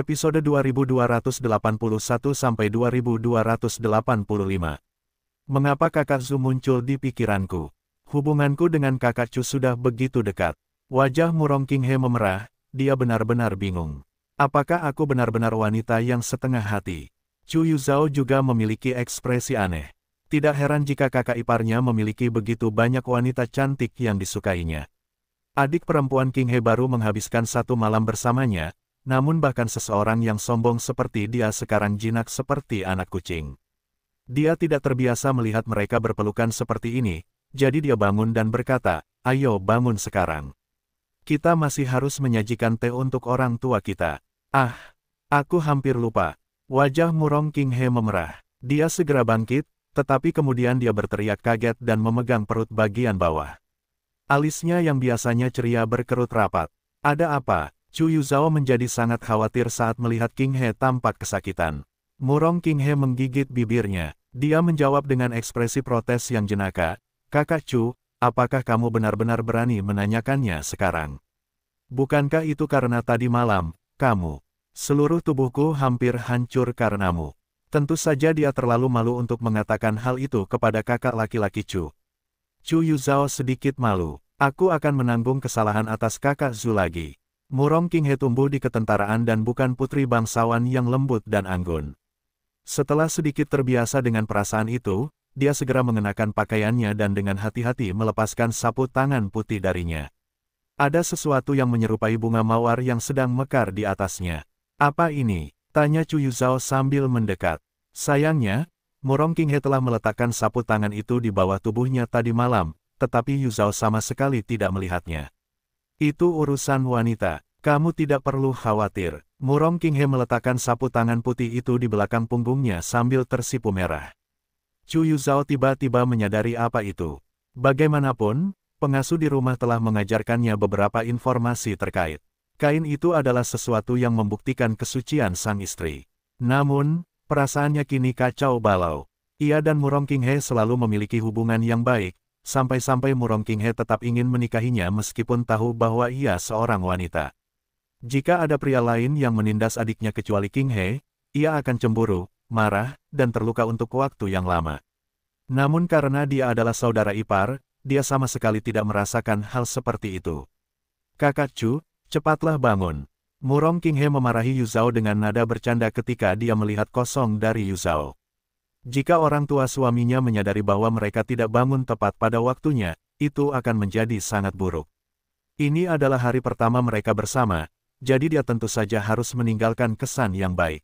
Episode 2281-2285 Mengapa kakak Zu muncul di pikiranku? Hubunganku dengan kakak Chu sudah begitu dekat. Wajah Murong Qinghe memerah, dia benar-benar bingung. Apakah aku benar-benar wanita yang setengah hati? Chu Yuzhao juga memiliki ekspresi aneh. Tidak heran jika kakak iparnya memiliki begitu banyak wanita cantik yang disukainya. Adik perempuan King He baru menghabiskan satu malam bersamanya, namun bahkan seseorang yang sombong seperti dia sekarang jinak seperti anak kucing. Dia tidak terbiasa melihat mereka berpelukan seperti ini, jadi dia bangun dan berkata, ayo bangun sekarang. Kita masih harus menyajikan teh untuk orang tua kita. Ah, aku hampir lupa. Wajah Murong King He memerah. Dia segera bangkit, tetapi kemudian dia berteriak kaget dan memegang perut bagian bawah. Alisnya yang biasanya ceria berkerut rapat. Ada apa? Chu Yuzhao menjadi sangat khawatir saat melihat King He tampak kesakitan. Murong King He menggigit bibirnya. Dia menjawab dengan ekspresi protes yang jenaka, Kakak Chu, apakah kamu benar-benar berani menanyakannya sekarang? Bukankah itu karena tadi malam, kamu, seluruh tubuhku hampir hancur karenamu. Tentu saja dia terlalu malu untuk mengatakan hal itu kepada kakak laki-laki Chu. Chu Yuzhao sedikit malu. Aku akan menanggung kesalahan atas kakak Zu lagi. Murong King He tumbuh di ketentaraan dan bukan putri bangsawan yang lembut dan anggun. Setelah sedikit terbiasa dengan perasaan itu, dia segera mengenakan pakaiannya dan dengan hati-hati melepaskan sapu tangan putih darinya. Ada sesuatu yang menyerupai bunga mawar yang sedang mekar di atasnya. Apa ini? Tanya Chu Yuzhao sambil mendekat. Sayangnya, Murong King He telah meletakkan sapu tangan itu di bawah tubuhnya tadi malam, tetapi Yu Zhao sama sekali tidak melihatnya. Itu urusan wanita, kamu tidak perlu khawatir. Murong King He meletakkan sapu tangan putih itu di belakang punggungnya sambil tersipu merah. Chu Yu Zhao tiba-tiba menyadari apa itu. Bagaimanapun, pengasuh di rumah telah mengajarkannya beberapa informasi terkait. Kain itu adalah sesuatu yang membuktikan kesucian sang istri. Namun, Perasaannya kini kacau balau. Ia dan Murong King He selalu memiliki hubungan yang baik, sampai-sampai Murong King He tetap ingin menikahinya meskipun tahu bahwa ia seorang wanita. Jika ada pria lain yang menindas adiknya kecuali King He, ia akan cemburu, marah, dan terluka untuk waktu yang lama. Namun karena dia adalah saudara ipar, dia sama sekali tidak merasakan hal seperti itu. Kakak Chu, cepatlah bangun. Murong King He memarahi Yuzhao dengan nada bercanda ketika dia melihat kosong dari Yuzhao. Jika orang tua suaminya menyadari bahwa mereka tidak bangun tepat pada waktunya, itu akan menjadi sangat buruk. Ini adalah hari pertama mereka bersama, jadi dia tentu saja harus meninggalkan kesan yang baik.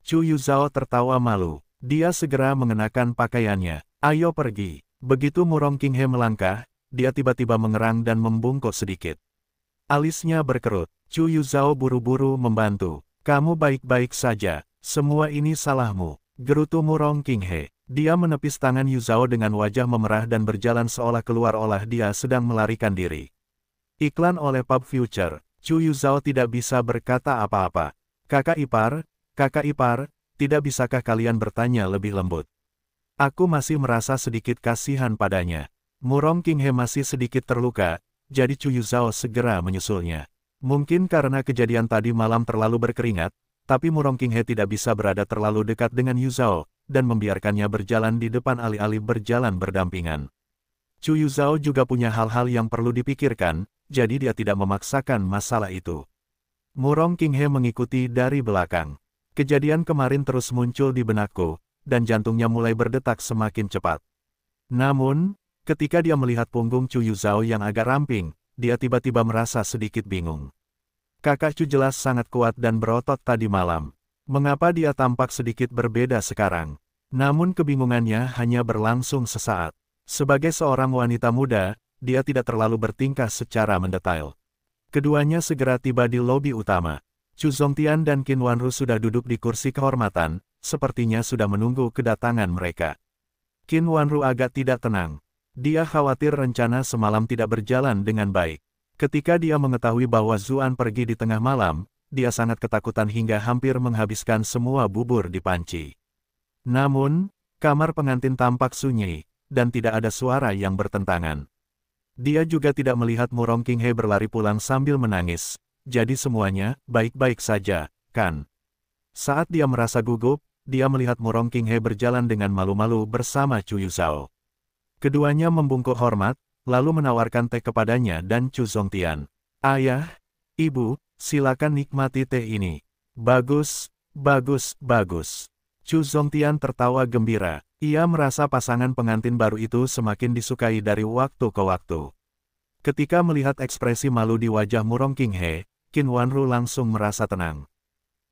Chu Yuzhao tertawa malu. Dia segera mengenakan pakaiannya. Ayo pergi. Begitu Murong King He melangkah, dia tiba-tiba mengerang dan membungkuk sedikit. Alisnya berkerut. Chu Yuzhao buru-buru membantu. Kamu baik-baik saja. Semua ini salahmu. Gerutu Murong King He. Dia menepis tangan Yuzhao dengan wajah memerah dan berjalan seolah keluar olah dia sedang melarikan diri. Iklan oleh Pub Future. Chu Yuzhao tidak bisa berkata apa-apa. Kakak ipar, kakak ipar, tidak bisakah kalian bertanya lebih lembut? Aku masih merasa sedikit kasihan padanya. Murong King He masih sedikit terluka, jadi Chu Yuzhao segera menyusulnya. Mungkin karena kejadian tadi malam terlalu berkeringat, tapi Murong King He tidak bisa berada terlalu dekat dengan Yuzhao, dan membiarkannya berjalan di depan alih-alih berjalan berdampingan. Chu Yuzhao juga punya hal-hal yang perlu dipikirkan, jadi dia tidak memaksakan masalah itu. Murong King He mengikuti dari belakang. Kejadian kemarin terus muncul di benakku, dan jantungnya mulai berdetak semakin cepat. Namun, Ketika dia melihat punggung Chu Yuzhao yang agak ramping, dia tiba-tiba merasa sedikit bingung. Kakak Chu jelas sangat kuat dan berotot tadi malam. Mengapa dia tampak sedikit berbeda sekarang? Namun kebingungannya hanya berlangsung sesaat. Sebagai seorang wanita muda, dia tidak terlalu bertingkah secara mendetail. Keduanya segera tiba di lobi utama. Chu Zongtian dan Qin Wanru sudah duduk di kursi kehormatan, sepertinya sudah menunggu kedatangan mereka. Qin Wanru agak tidak tenang. Dia khawatir rencana semalam tidak berjalan dengan baik. Ketika dia mengetahui bahwa Zuan pergi di tengah malam, dia sangat ketakutan hingga hampir menghabiskan semua bubur di panci. Namun, kamar pengantin tampak sunyi, dan tidak ada suara yang bertentangan. Dia juga tidak melihat Murong King He berlari pulang sambil menangis, jadi semuanya baik-baik saja, kan? Saat dia merasa gugup, dia melihat Murong King He berjalan dengan malu-malu bersama Chu Yuzhao. Keduanya membungkuk hormat, lalu menawarkan teh kepadanya dan Chu Zongtian. Ayah, ibu, silakan nikmati teh ini. Bagus, bagus, bagus. Chu Zongtian tertawa gembira. Ia merasa pasangan pengantin baru itu semakin disukai dari waktu ke waktu. Ketika melihat ekspresi malu di wajah Murong King He, Qin Wanru langsung merasa tenang.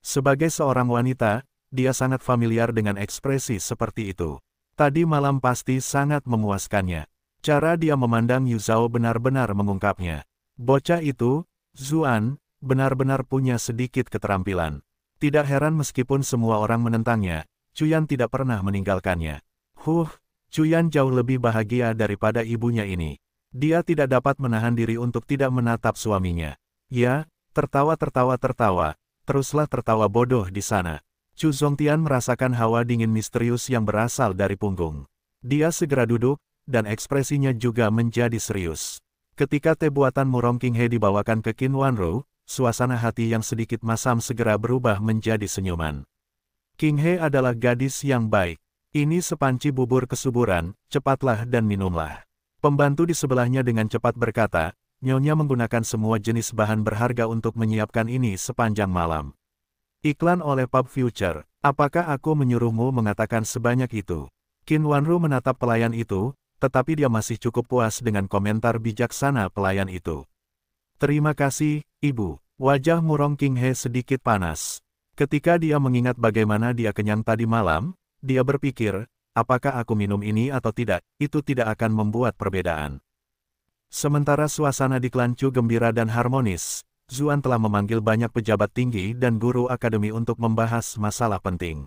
Sebagai seorang wanita, dia sangat familiar dengan ekspresi seperti itu. Tadi malam pasti sangat memuaskannya. Cara dia memandang Yu Zhao benar-benar mengungkapnya. Bocah itu, Zuan, benar-benar punya sedikit keterampilan. Tidak heran meskipun semua orang menentangnya, Cuyan tidak pernah meninggalkannya. Huh, Cuyan jauh lebih bahagia daripada ibunya ini. Dia tidak dapat menahan diri untuk tidak menatap suaminya. Ya, tertawa-tertawa-tertawa, teruslah tertawa bodoh di sana. Chu Zongtian merasakan hawa dingin misterius yang berasal dari punggung. Dia segera duduk, dan ekspresinya juga menjadi serius. Ketika teh buatan Murong King He dibawakan ke Qin Wanru, suasana hati yang sedikit masam segera berubah menjadi senyuman. King He adalah gadis yang baik. Ini sepanci bubur kesuburan, cepatlah dan minumlah. Pembantu di sebelahnya dengan cepat berkata, Nyonya menggunakan semua jenis bahan berharga untuk menyiapkan ini sepanjang malam. Iklan oleh Pub Future, apakah aku menyuruhmu mengatakan sebanyak itu? Qin Wanru menatap pelayan itu, tetapi dia masih cukup puas dengan komentar bijaksana pelayan itu. Terima kasih, Ibu. Wajah Murong King He sedikit panas. Ketika dia mengingat bagaimana dia kenyang tadi malam, dia berpikir, apakah aku minum ini atau tidak, itu tidak akan membuat perbedaan. Sementara suasana di klan Chu gembira dan harmonis, Zuan telah memanggil banyak pejabat tinggi dan guru akademi untuk membahas masalah penting.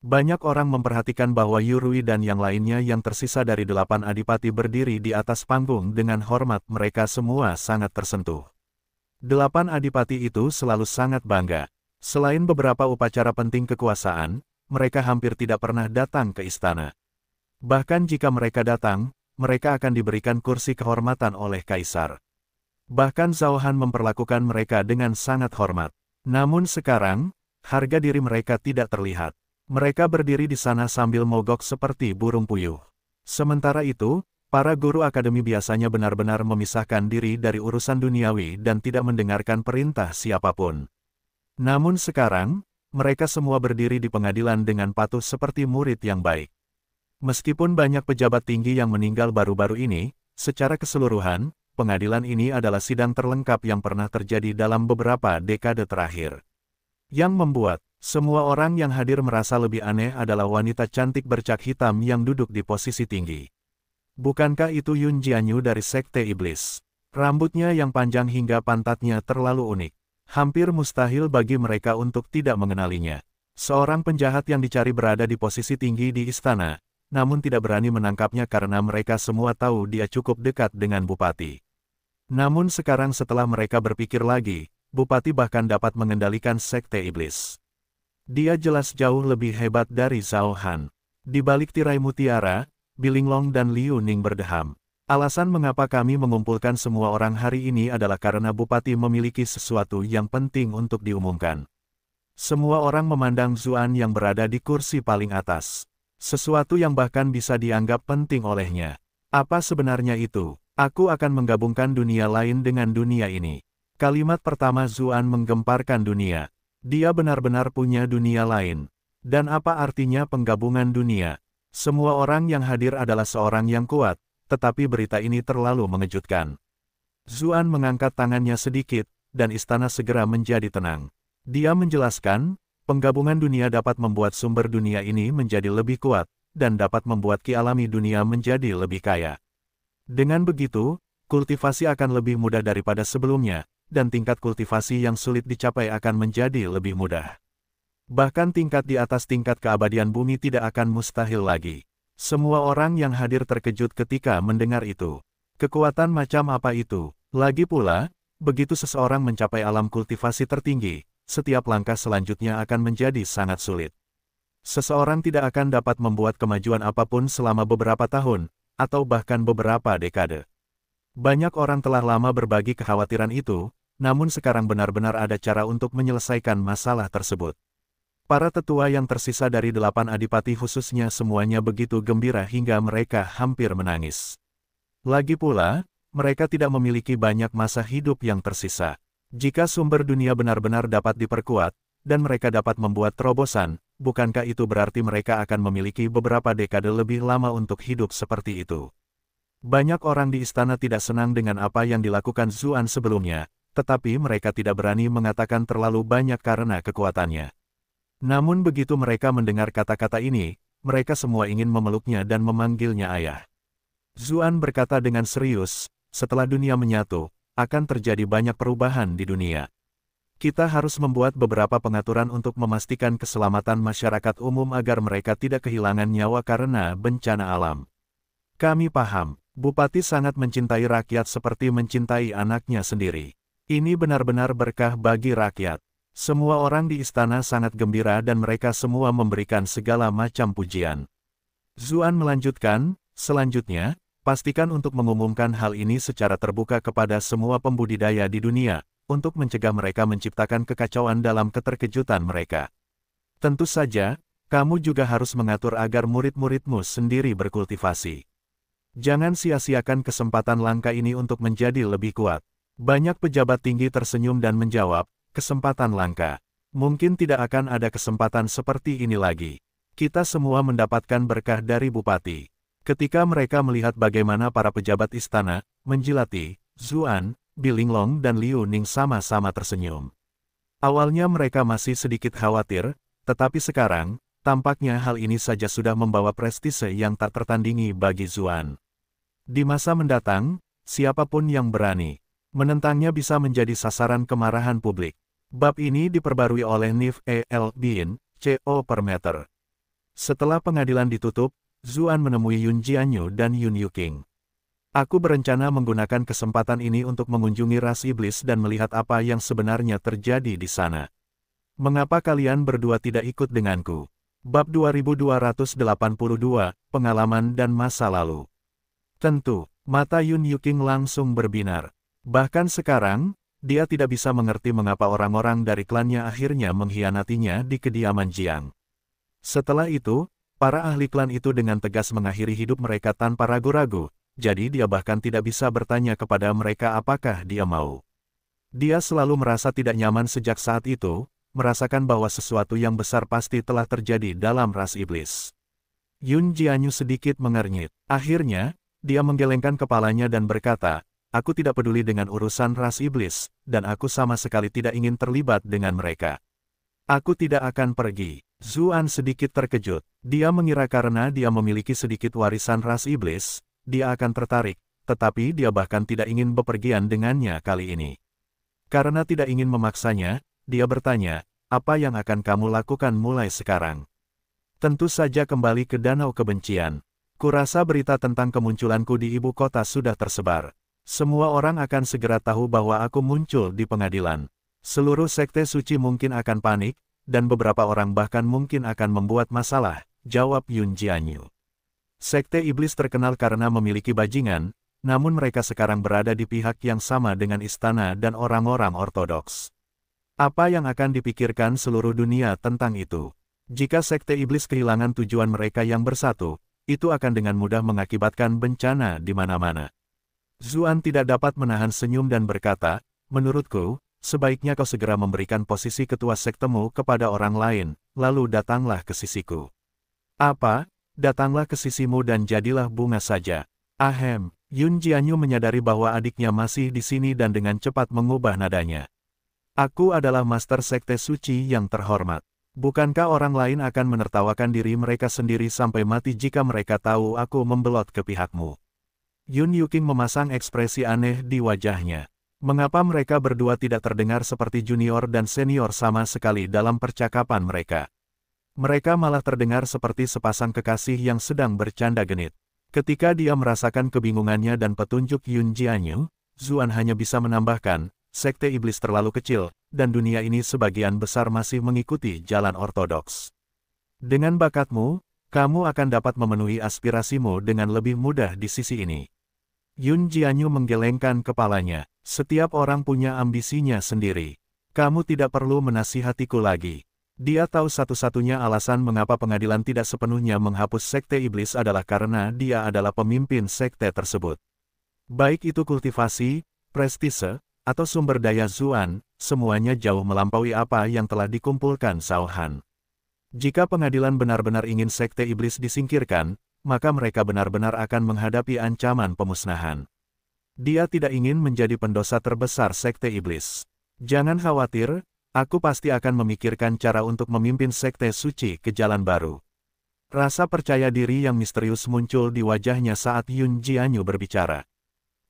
Banyak orang memperhatikan bahwa Yurui dan yang lainnya yang tersisa dari delapan adipati berdiri di atas panggung dengan hormat mereka semua sangat tersentuh. Delapan adipati itu selalu sangat bangga. Selain beberapa upacara penting kekuasaan, mereka hampir tidak pernah datang ke istana. Bahkan jika mereka datang, mereka akan diberikan kursi kehormatan oleh kaisar. Bahkan Zhao Han memperlakukan mereka dengan sangat hormat. Namun sekarang, harga diri mereka tidak terlihat. Mereka berdiri di sana sambil mogok seperti burung puyuh. Sementara itu, para guru akademi biasanya benar-benar memisahkan diri dari urusan duniawi dan tidak mendengarkan perintah siapa pun. Namun sekarang, mereka semua berdiri di pengadilan dengan patuh seperti murid yang baik. Meskipun banyak pejabat tinggi yang meninggal baru-baru ini, secara keseluruhan, pengadilan ini adalah sidang terlengkap yang pernah terjadi dalam beberapa dekade terakhir. Yang membuat semua orang yang hadir merasa lebih aneh adalah wanita cantik bercak hitam yang duduk di posisi tinggi. Bukankah itu Yun Jianyu dari Sekte Iblis? Rambutnya yang panjang hingga pantatnya terlalu unik. Hampir mustahil bagi mereka untuk tidak mengenalinya. Seorang penjahat yang dicari berada di posisi tinggi di istana, namun tidak berani menangkapnya karena mereka semua tahu dia cukup dekat dengan Bupati. Namun sekarang setelah mereka berpikir lagi, Bupati bahkan dapat mengendalikan Sekte Iblis. Dia jelas jauh lebih hebat dari Zhao Han. Di balik tirai mutiara, Bilinglong dan Liu Ning berdeham. Alasan mengapa kami mengumpulkan semua orang hari ini adalah karena Bupati memiliki sesuatu yang penting untuk diumumkan. Semua orang memandang Zuan yang berada di kursi paling atas. Sesuatu yang bahkan bisa dianggap penting olehnya. Apa sebenarnya itu? Aku akan menggabungkan dunia lain dengan dunia ini. Kalimat pertama Zuan menggemparkan dunia. Dia benar-benar punya dunia lain. Dan apa artinya penggabungan dunia? Semua orang yang hadir adalah seorang yang kuat, tetapi berita ini terlalu mengejutkan. Zuan mengangkat tangannya sedikit, dan istana segera menjadi tenang. Dia menjelaskan, Penggabungan dunia dapat membuat sumber dunia ini menjadi lebih kuat, dan dapat membuat ki alami dunia menjadi lebih kaya. Dengan begitu, kultivasi akan lebih mudah daripada sebelumnya, dan tingkat kultivasi yang sulit dicapai akan menjadi lebih mudah. Bahkan tingkat di atas tingkat keabadian bumi tidak akan mustahil lagi. Semua orang yang hadir terkejut ketika mendengar itu. Kekuatan macam apa itu? Lagi pula, begitu seseorang mencapai alam kultivasi tertinggi, setiap langkah selanjutnya akan menjadi sangat sulit. Seseorang tidak akan dapat membuat kemajuan apa pun selama beberapa tahun, atau bahkan beberapa dekade. Banyak orang telah lama berbagi kekhawatiran itu, namun sekarang benar-benar ada cara untuk menyelesaikan masalah tersebut. Para tetua yang tersisa dari delapan adipati khususnya semuanya begitu gembira hingga mereka hampir menangis. Lagi pula, mereka tidak memiliki banyak masa hidup yang tersisa. Jika sumber dunia benar-benar dapat diperkuat, dan mereka dapat membuat terobosan, bukankah itu berarti mereka akan memiliki beberapa dekade lebih lama untuk hidup seperti itu? Banyak orang di istana tidak senang dengan apa yang dilakukan Zuan sebelumnya, tetapi mereka tidak berani mengatakan terlalu banyak karena kekuatannya. Namun begitu mereka mendengar kata-kata ini, mereka semua ingin memeluknya dan memanggilnya ayah. Zuan berkata dengan serius, setelah dunia menyatu, akan terjadi banyak perubahan di dunia. Kita harus membuat beberapa pengaturan untuk memastikan keselamatan masyarakat umum agar mereka tidak kehilangan nyawa karena bencana alam. Kami paham, Bupati sangat mencintai rakyat seperti mencintai anaknya sendiri. Ini benar-benar berkah bagi rakyat. Semua orang di istana sangat gembira dan mereka semua memberikan segala macam pujian. Zuan melanjutkan, selanjutnya, pastikan untuk mengumumkan hal ini secara terbuka kepada semua pembudidaya di dunia, untuk mencegah mereka menciptakan kekacauan dalam keterkejutan mereka. Tentu saja, kamu juga harus mengatur agar murid-muridmu sendiri berkultivasi. Jangan sia-siakan kesempatan langka ini untuk menjadi lebih kuat. Banyak pejabat tinggi tersenyum dan menjawab, kesempatan langka. Mungkin tidak akan ada kesempatan seperti ini lagi. Kita semua mendapatkan berkah dari bupati. Ketika mereka melihat bagaimana para pejabat istana, menjilati, Zuan, Bilinglong dan Liu Ning sama-sama tersenyum. Awalnya mereka masih sedikit khawatir, tetapi sekarang, Tampaknya hal ini saja sudah membawa prestise yang tak tertandingi bagi Zuan. Di masa mendatang, siapa pun yang berani menentangnya bisa menjadi sasaran kemarahan publik. Bab ini diperbarui oleh Nif E. L. Bin, CO per meter. Setelah pengadilan ditutup, Zuan menemui Yun Jianyu dan Yun Yuking. Aku berencana menggunakan kesempatan ini untuk mengunjungi ras iblis dan melihat apa yang sebenarnya terjadi di sana. Mengapa kalian berdua tidak ikut denganku? Bab 2282, Pengalaman dan Masa Lalu. Tentu, mata Yun Yuking langsung berbinar. Bahkan sekarang, dia tidak bisa mengerti mengapa orang-orang dari klannya akhirnya mengkhianatinya di kediaman Jiang. Setelah itu, para ahli klan itu dengan tegas mengakhiri hidup mereka tanpa ragu-ragu, jadi dia bahkan tidak bisa bertanya kepada mereka apakah dia mau. Dia selalu merasa tidak nyaman sejak saat itu, merasakan bahwa sesuatu yang besar pasti telah terjadi dalam ras iblis. Yun Jianyu sedikit mengernyit. Akhirnya, dia menggelengkan kepalanya dan berkata, Aku tidak peduli dengan urusan ras iblis, dan aku sama sekali tidak ingin terlibat dengan mereka. Aku tidak akan pergi. Zuan sedikit terkejut. Dia mengira karena dia memiliki sedikit warisan ras iblis, dia akan tertarik, tetapi dia bahkan tidak ingin bepergian dengannya kali ini. Karena tidak ingin memaksanya, dia bertanya, apa yang akan kamu lakukan mulai sekarang? Tentu saja kembali ke Danau Kebencian. Kurasa berita tentang kemunculanku di ibu kota sudah tersebar. Semua orang akan segera tahu bahwa aku muncul di pengadilan. Seluruh sekte suci mungkin akan panik, dan beberapa orang bahkan mungkin akan membuat masalah, jawab Yun Jianyu. Sekte iblis terkenal karena memiliki bajingan, namun mereka sekarang berada di pihak yang sama dengan istana dan orang-orang ortodoks. Apa yang akan dipikirkan seluruh dunia tentang itu? Jika sekte iblis kehilangan tujuan mereka yang bersatu, itu akan dengan mudah mengakibatkan bencana di mana-mana. Zuan tidak dapat menahan senyum dan berkata, menurutku, sebaiknya kau segera memberikan posisi ketua sektemu kepada orang lain, lalu datanglah ke sisiku. Apa? Datanglah ke sisimu dan jadilah bunga saja. Ahem, Yun Jianyu menyadari bahwa adiknya masih di sini dan dengan cepat mengubah nadanya. Aku adalah master sekte suci yang terhormat. Bukankah orang lain akan menertawakan diri mereka sendiri sampai mati jika mereka tahu aku membelot ke pihakmu? Yun Yuking memasang ekspresi aneh di wajahnya. Mengapa mereka berdua tidak terdengar seperti junior dan senior sama sekali dalam percakapan mereka? Mereka malah terdengar seperti sepasang kekasih yang sedang bercanda genit. Ketika dia merasakan kebingungannya dan petunjuk Yun Jianyu, Zuan hanya bisa menambahkan, sekte iblis terlalu kecil, dan dunia ini sebagian besar masih mengikuti jalan ortodoks. Dengan bakatmu, kamu akan dapat memenuhi aspirasimu dengan lebih mudah di sisi ini. Yun Jianyu menggelengkan kepalanya. Setiap orang punya ambisinya sendiri. Kamu tidak perlu menasihatiku lagi. Dia tahu satu-satunya alasan mengapa pengadilan tidak sepenuhnya menghapus sekte iblis adalah karena dia adalah pemimpin sekte tersebut. Baik itu kultivasi, prestise, atau sumber daya Zuan, semuanya jauh melampaui apa yang telah dikumpulkan Sao Han. Jika pengadilan benar-benar ingin sekte iblis disingkirkan, maka mereka benar-benar akan menghadapi ancaman pemusnahan. Dia tidak ingin menjadi pendosa terbesar sekte iblis. Jangan khawatir, aku pasti akan memikirkan cara untuk memimpin sekte suci ke jalan baru. Rasa percaya diri yang misterius muncul di wajahnya saat Yun Jianyu berbicara.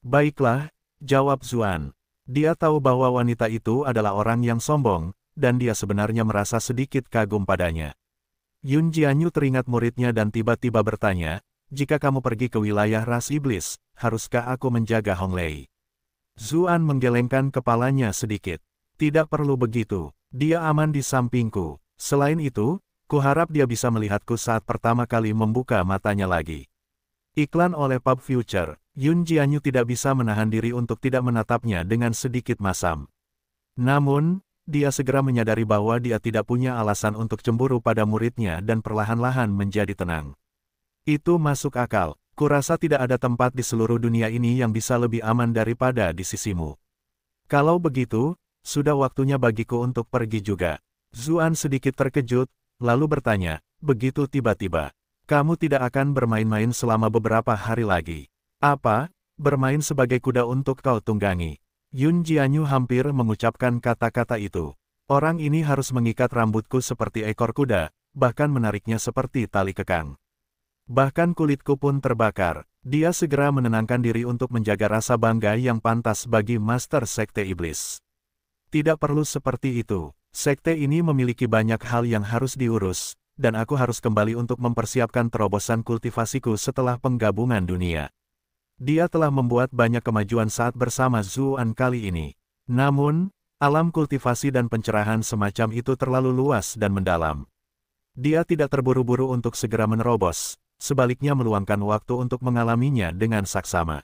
Baiklah, jawab Zuan. Dia tahu bahwa wanita itu adalah orang yang sombong, dan dia sebenarnya merasa sedikit kagum padanya. Yun Jianyu teringat muridnya dan tiba-tiba bertanya, jika kamu pergi ke wilayah ras iblis, haruskah aku menjaga Hong Lei? Zuan menggelengkan kepalanya sedikit. Tidak perlu begitu, dia aman di sampingku. Selain itu, kuharap dia bisa melihatku saat pertama kali membuka matanya lagi. Iklan oleh Pub Future, Yun Jianyu tidak bisa menahan diri untuk tidak menatapnya dengan sedikit masam. Namun, dia segera menyadari bahwa dia tidak punya alasan untuk cemburu pada muridnya dan perlahan-lahan menjadi tenang. Itu masuk akal, kurasa tidak ada tempat di seluruh dunia ini yang bisa lebih aman daripada di sisimu. Kalau begitu, sudah waktunya bagiku untuk pergi juga. Zuan sedikit terkejut, lalu bertanya, begitu tiba-tiba. Kamu tidak akan bermain-main selama beberapa hari lagi. Apa? Bermain sebagai kuda untuk kau tunggangi. Yun Jianyu hampir mengucapkan kata-kata itu. Orang ini harus mengikat rambutku seperti ekor kuda, bahkan menariknya seperti tali kekang. Bahkan kulitku pun terbakar. Dia segera menenangkan diri untuk menjaga rasa bangga yang pantas bagi Master Sekte Iblis. Tidak perlu seperti itu. Sekte ini memiliki banyak hal yang harus diurus, dan aku harus kembali untuk mempersiapkan terobosan kultivasiku setelah penggabungan dunia. Dia telah membuat banyak kemajuan saat bersama Zuan kali ini. Namun, alam kultivasi dan pencerahan semacam itu terlalu luas dan mendalam. Dia tidak terburu-buru untuk segera menerobos, sebaliknya meluangkan waktu untuk mengalaminya dengan saksama.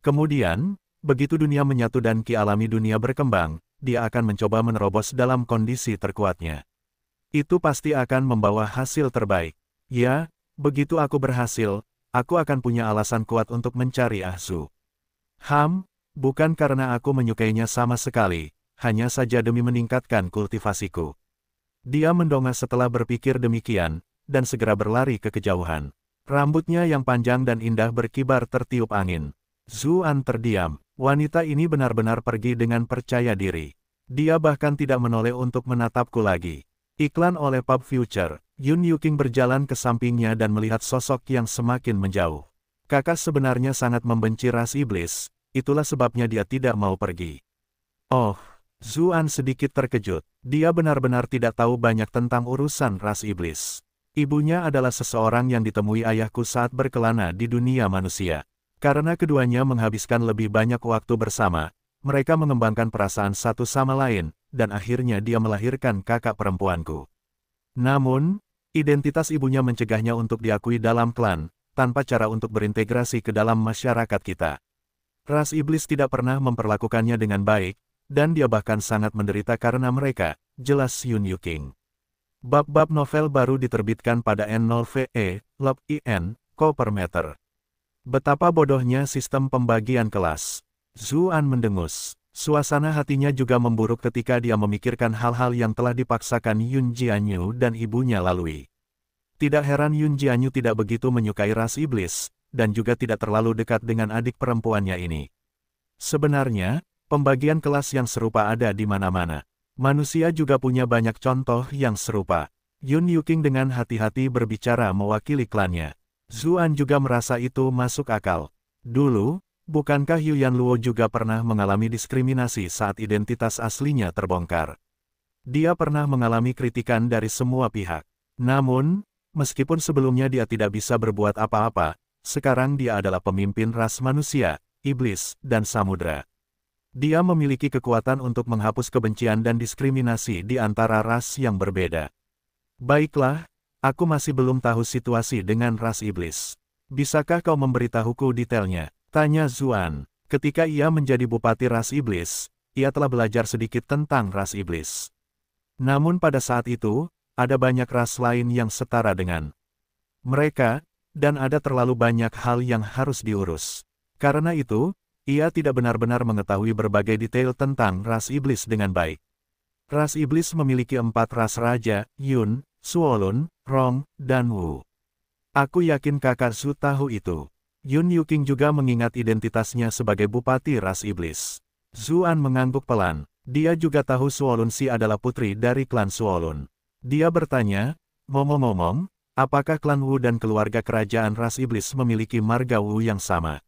Kemudian, begitu dunia menyatu dan ki alami dunia berkembang, dia akan mencoba menerobos dalam kondisi terkuatnya. Itu pasti akan membawa hasil terbaik. Ya, begitu aku berhasil, aku akan punya alasan kuat untuk mencari Ahzu. Ham, bukan karena aku menyukainya sama sekali, hanya saja demi meningkatkan kultivasiku. Dia mendongak setelah berpikir demikian, dan segera berlari ke kejauhan. Rambutnya yang panjang dan indah berkibar tertiup angin. Zuan terdiam, wanita ini benar-benar pergi dengan percaya diri. Dia bahkan tidak menoleh untuk menatapku lagi. Iklan oleh Pub Future, Yun Yuking berjalan ke sampingnya dan melihat sosok yang semakin menjauh. Kakak sebenarnya sangat membenci ras iblis, itulah sebabnya dia tidak mau pergi. Oh, Zuan sedikit terkejut. Dia benar-benar tidak tahu banyak tentang urusan ras iblis. Ibunya adalah seseorang yang ditemui ayahku saat berkelana di dunia manusia. Karena keduanya menghabiskan lebih banyak waktu bersama, mereka mengembangkan perasaan satu sama lain, dan akhirnya dia melahirkan kakak perempuanku. Namun, Identitas ibunya mencegahnya untuk diakui dalam klan, tanpa cara untuk berintegrasi ke dalam masyarakat kita. Ras iblis tidak pernah memperlakukannya dengan baik, dan dia bahkan sangat menderita karena mereka, jelas Yun Yuking. Bab-bab novel baru diterbitkan pada N0VE, Lab IN, Ko per meter. Betapa bodohnya sistem pembagian kelas. Zuan mendengus. Suasana hatinya juga memburuk ketika dia memikirkan hal-hal yang telah dipaksakan Yun Jianyu dan ibunya lalui. Tidak heran Yun Jianyu tidak begitu menyukai ras iblis, dan juga tidak terlalu dekat dengan adik perempuannya ini. Sebenarnya, pembagian kelas yang serupa ada di mana-mana. Manusia juga punya banyak contoh yang serupa. Yun Yuking dengan hati-hati berbicara mewakili klannya. Zuan juga merasa itu masuk akal. Dulu, Bukankah Yuan Luo juga pernah mengalami diskriminasi saat identitas aslinya terbongkar? Dia pernah mengalami kritikan dari semua pihak. Namun, meskipun sebelumnya dia tidak bisa berbuat apa-apa, sekarang dia adalah pemimpin ras manusia, iblis, dan samudra. Dia memiliki kekuatan untuk menghapus kebencian dan diskriminasi di antara ras yang berbeda. Baiklah, aku masih belum tahu situasi dengan ras iblis. Bisakah kau memberitahuku detailnya? Tanya Zuan. Ketika ia menjadi bupati ras iblis, ia telah belajar sedikit tentang ras iblis. Namun pada saat itu, ada banyak ras lain yang setara dengan mereka, dan ada terlalu banyak hal yang harus diurus. Karena itu, ia tidak benar-benar mengetahui berbagai detail tentang ras iblis dengan baik. Ras iblis memiliki empat ras raja, Yun, Suolun, Rong, dan Wu. Aku yakin kakak Su tahu itu. Yun Yuking juga mengingat identitasnya sebagai bupati ras iblis. Zuan mengangguk pelan. Dia juga tahu Suolun Si adalah putri dari klan Suolun. Dia bertanya, ngomong-ngomong, apakah klan Wu dan keluarga kerajaan ras iblis memiliki marga Wu yang sama?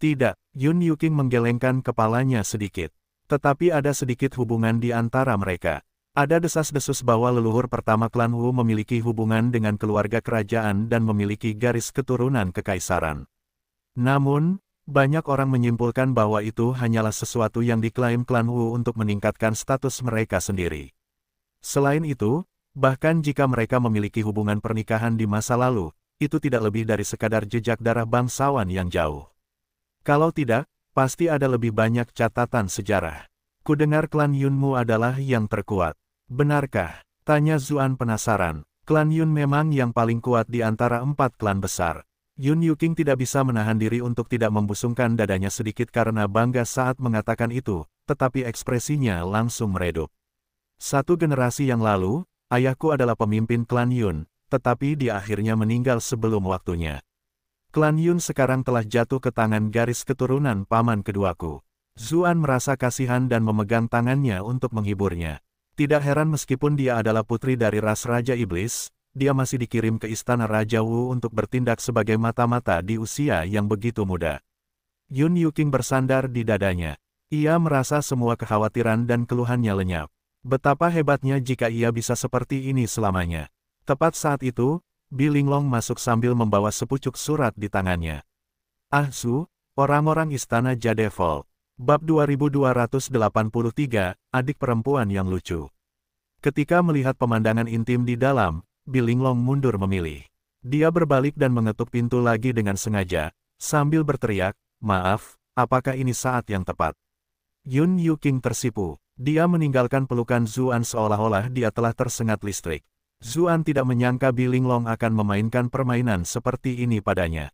Tidak, Yun Yuking menggelengkan kepalanya sedikit. Tetapi ada sedikit hubungan di antara mereka. Ada desas-desus bahwa leluhur pertama klan Wu memiliki hubungan dengan keluarga kerajaan dan memiliki garis keturunan kekaisaran. Namun, banyak orang menyimpulkan bahwa itu hanyalah sesuatu yang diklaim klan Wu untuk meningkatkan status mereka sendiri. Selain itu, bahkan jika mereka memiliki hubungan pernikahan di masa lalu, itu tidak lebih dari sekadar jejak darah bangsawan yang jauh. Kalau tidak, pasti ada lebih banyak catatan sejarah. Kudengar klan Yunmu adalah yang terkuat. Benarkah? Tanya Zuan penasaran. Klan Yun memang yang paling kuat di antara empat klan besar. Yun Yuking tidak bisa menahan diri untuk tidak membusungkan dadanya sedikit karena bangga saat mengatakan itu, tetapi ekspresinya langsung meredup. Satu generasi yang lalu, ayahku adalah pemimpin klan Yun, tetapi dia akhirnya meninggal sebelum waktunya. Klan Yun sekarang telah jatuh ke tangan garis keturunan paman keduaku. Zuan merasa kasihan dan memegang tangannya untuk menghiburnya. Tidak heran meskipun dia adalah putri dari ras Raja Iblis, dia masih dikirim ke istana Raja Wu untuk bertindak sebagai mata-mata di usia yang begitu muda. Yun Yuking bersandar di dadanya. Ia merasa semua kekhawatiran dan keluhannya lenyap. Betapa hebatnya jika ia bisa seperti ini selamanya. Tepat saat itu, Bilinglong masuk sambil membawa sepucuk surat di tangannya. Ah Su, orang-orang istana Jadevol. Bab 2283, adik perempuan yang lucu. Ketika melihat pemandangan intim di dalam, Bilinglong mundur memilih. Dia berbalik dan mengetuk pintu lagi dengan sengaja, sambil berteriak, maaf, apakah ini saat yang tepat? Yun Yuking tersipu. Dia meninggalkan pelukan Zuan seolah-olah dia telah tersengat listrik. Zuan tidak menyangka Bilinglong akan memainkan permainan seperti ini padanya.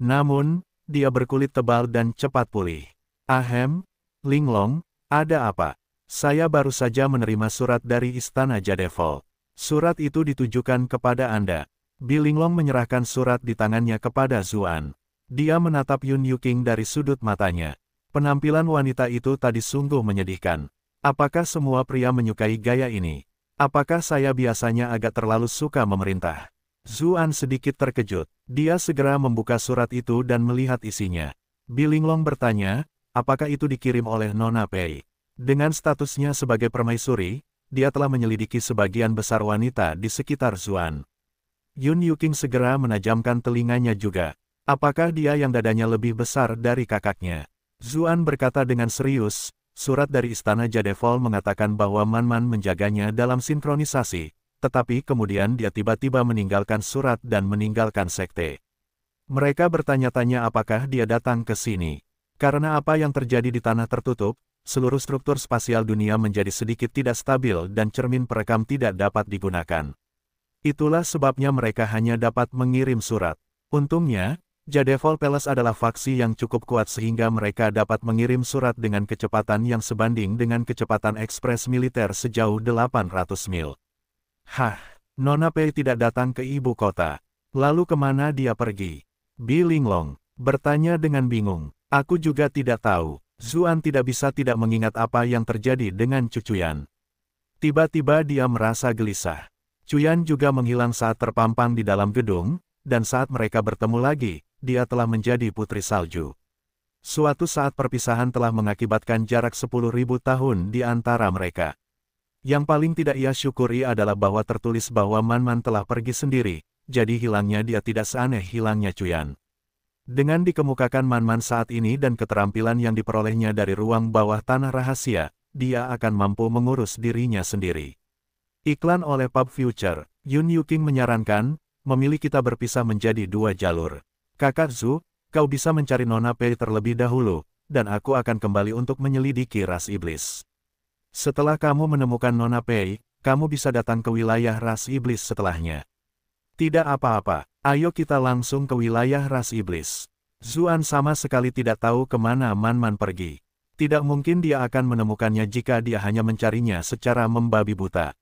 Namun, dia berkulit tebal dan cepat pulih. Ahem, Linglong, ada apa? Saya baru saja menerima surat dari Istana Jadevol. Surat itu ditujukan kepada Anda. Bilinglong menyerahkan surat di tangannya kepada Zuan. Dia menatap Yun Yuking dari sudut matanya. Penampilan wanita itu tadi sungguh menyedihkan. Apakah semua pria menyukai gaya ini? Apakah saya biasanya agak terlalu suka memerintah? Zuan sedikit terkejut. Dia segera membuka surat itu dan melihat isinya. Bilinglong bertanya, apakah itu dikirim oleh Nona Pei? Dengan statusnya sebagai permaisuri, dia telah menyelidiki sebagian besar wanita di sekitar Zuan. Yun Yuking segera menajamkan telinganya juga. Apakah dia yang dadanya lebih besar dari kakaknya? Zuan berkata dengan serius, Surat dari Istana Jadevol mengatakan bahwa Man-Man menjaganya dalam sinkronisasi, tetapi kemudian dia tiba-tiba meninggalkan surat dan meninggalkan sekte. Mereka bertanya-tanya apakah dia datang ke sini. Karena apa yang terjadi di tanah tertutup, seluruh struktur spasial dunia menjadi sedikit tidak stabil dan cermin perekam tidak dapat digunakan. Itulah sebabnya mereka hanya dapat mengirim surat. Untungnya, Jadevol Palace adalah faksi yang cukup kuat sehingga mereka dapat mengirim surat dengan kecepatan yang sebanding dengan kecepatan ekspres militer sejauh 800 mil. Hah, Nona Pei tidak datang ke ibu kota. Lalu ke mana dia pergi? Bilinglong bertanya dengan bingung. Aku juga tidak tahu. Zuan tidak bisa tidak mengingat apa yang terjadi dengan Cucuyan. Tiba-tiba dia merasa gelisah. Cuyan juga menghilang saat terpampang di dalam gedung, dan saat mereka bertemu lagi, dia telah menjadi putri salju. Suatu saat perpisahan telah mengakibatkan jarak 10.000 tahun di antara mereka. Yang paling tidak ia syukuri adalah bahwa tertulis bahwa Man-Man telah pergi sendiri, jadi hilangnya dia tidak seaneh hilangnya Cuyan. Dengan dikemukakan Man-Man saat ini dan keterampilan yang diperolehnya dari ruang bawah tanah rahasia, dia akan mampu mengurus dirinya sendiri. Iklan oleh Pub Future, Yun Yuking menyarankan, memilih kita berpisah menjadi dua jalur. Kakak Zu, kau bisa mencari Nona Pei terlebih dahulu, dan aku akan kembali untuk menyelidiki ras iblis. Setelah kamu menemukan Nona Pei, kamu bisa datang ke wilayah ras iblis setelahnya. Tidak apa-apa, ayo kita langsung ke wilayah ras iblis. Zuan sama sekali tidak tahu ke mana Man-Man pergi. Tidak mungkin dia akan menemukannya jika dia hanya mencarinya secara membabi buta.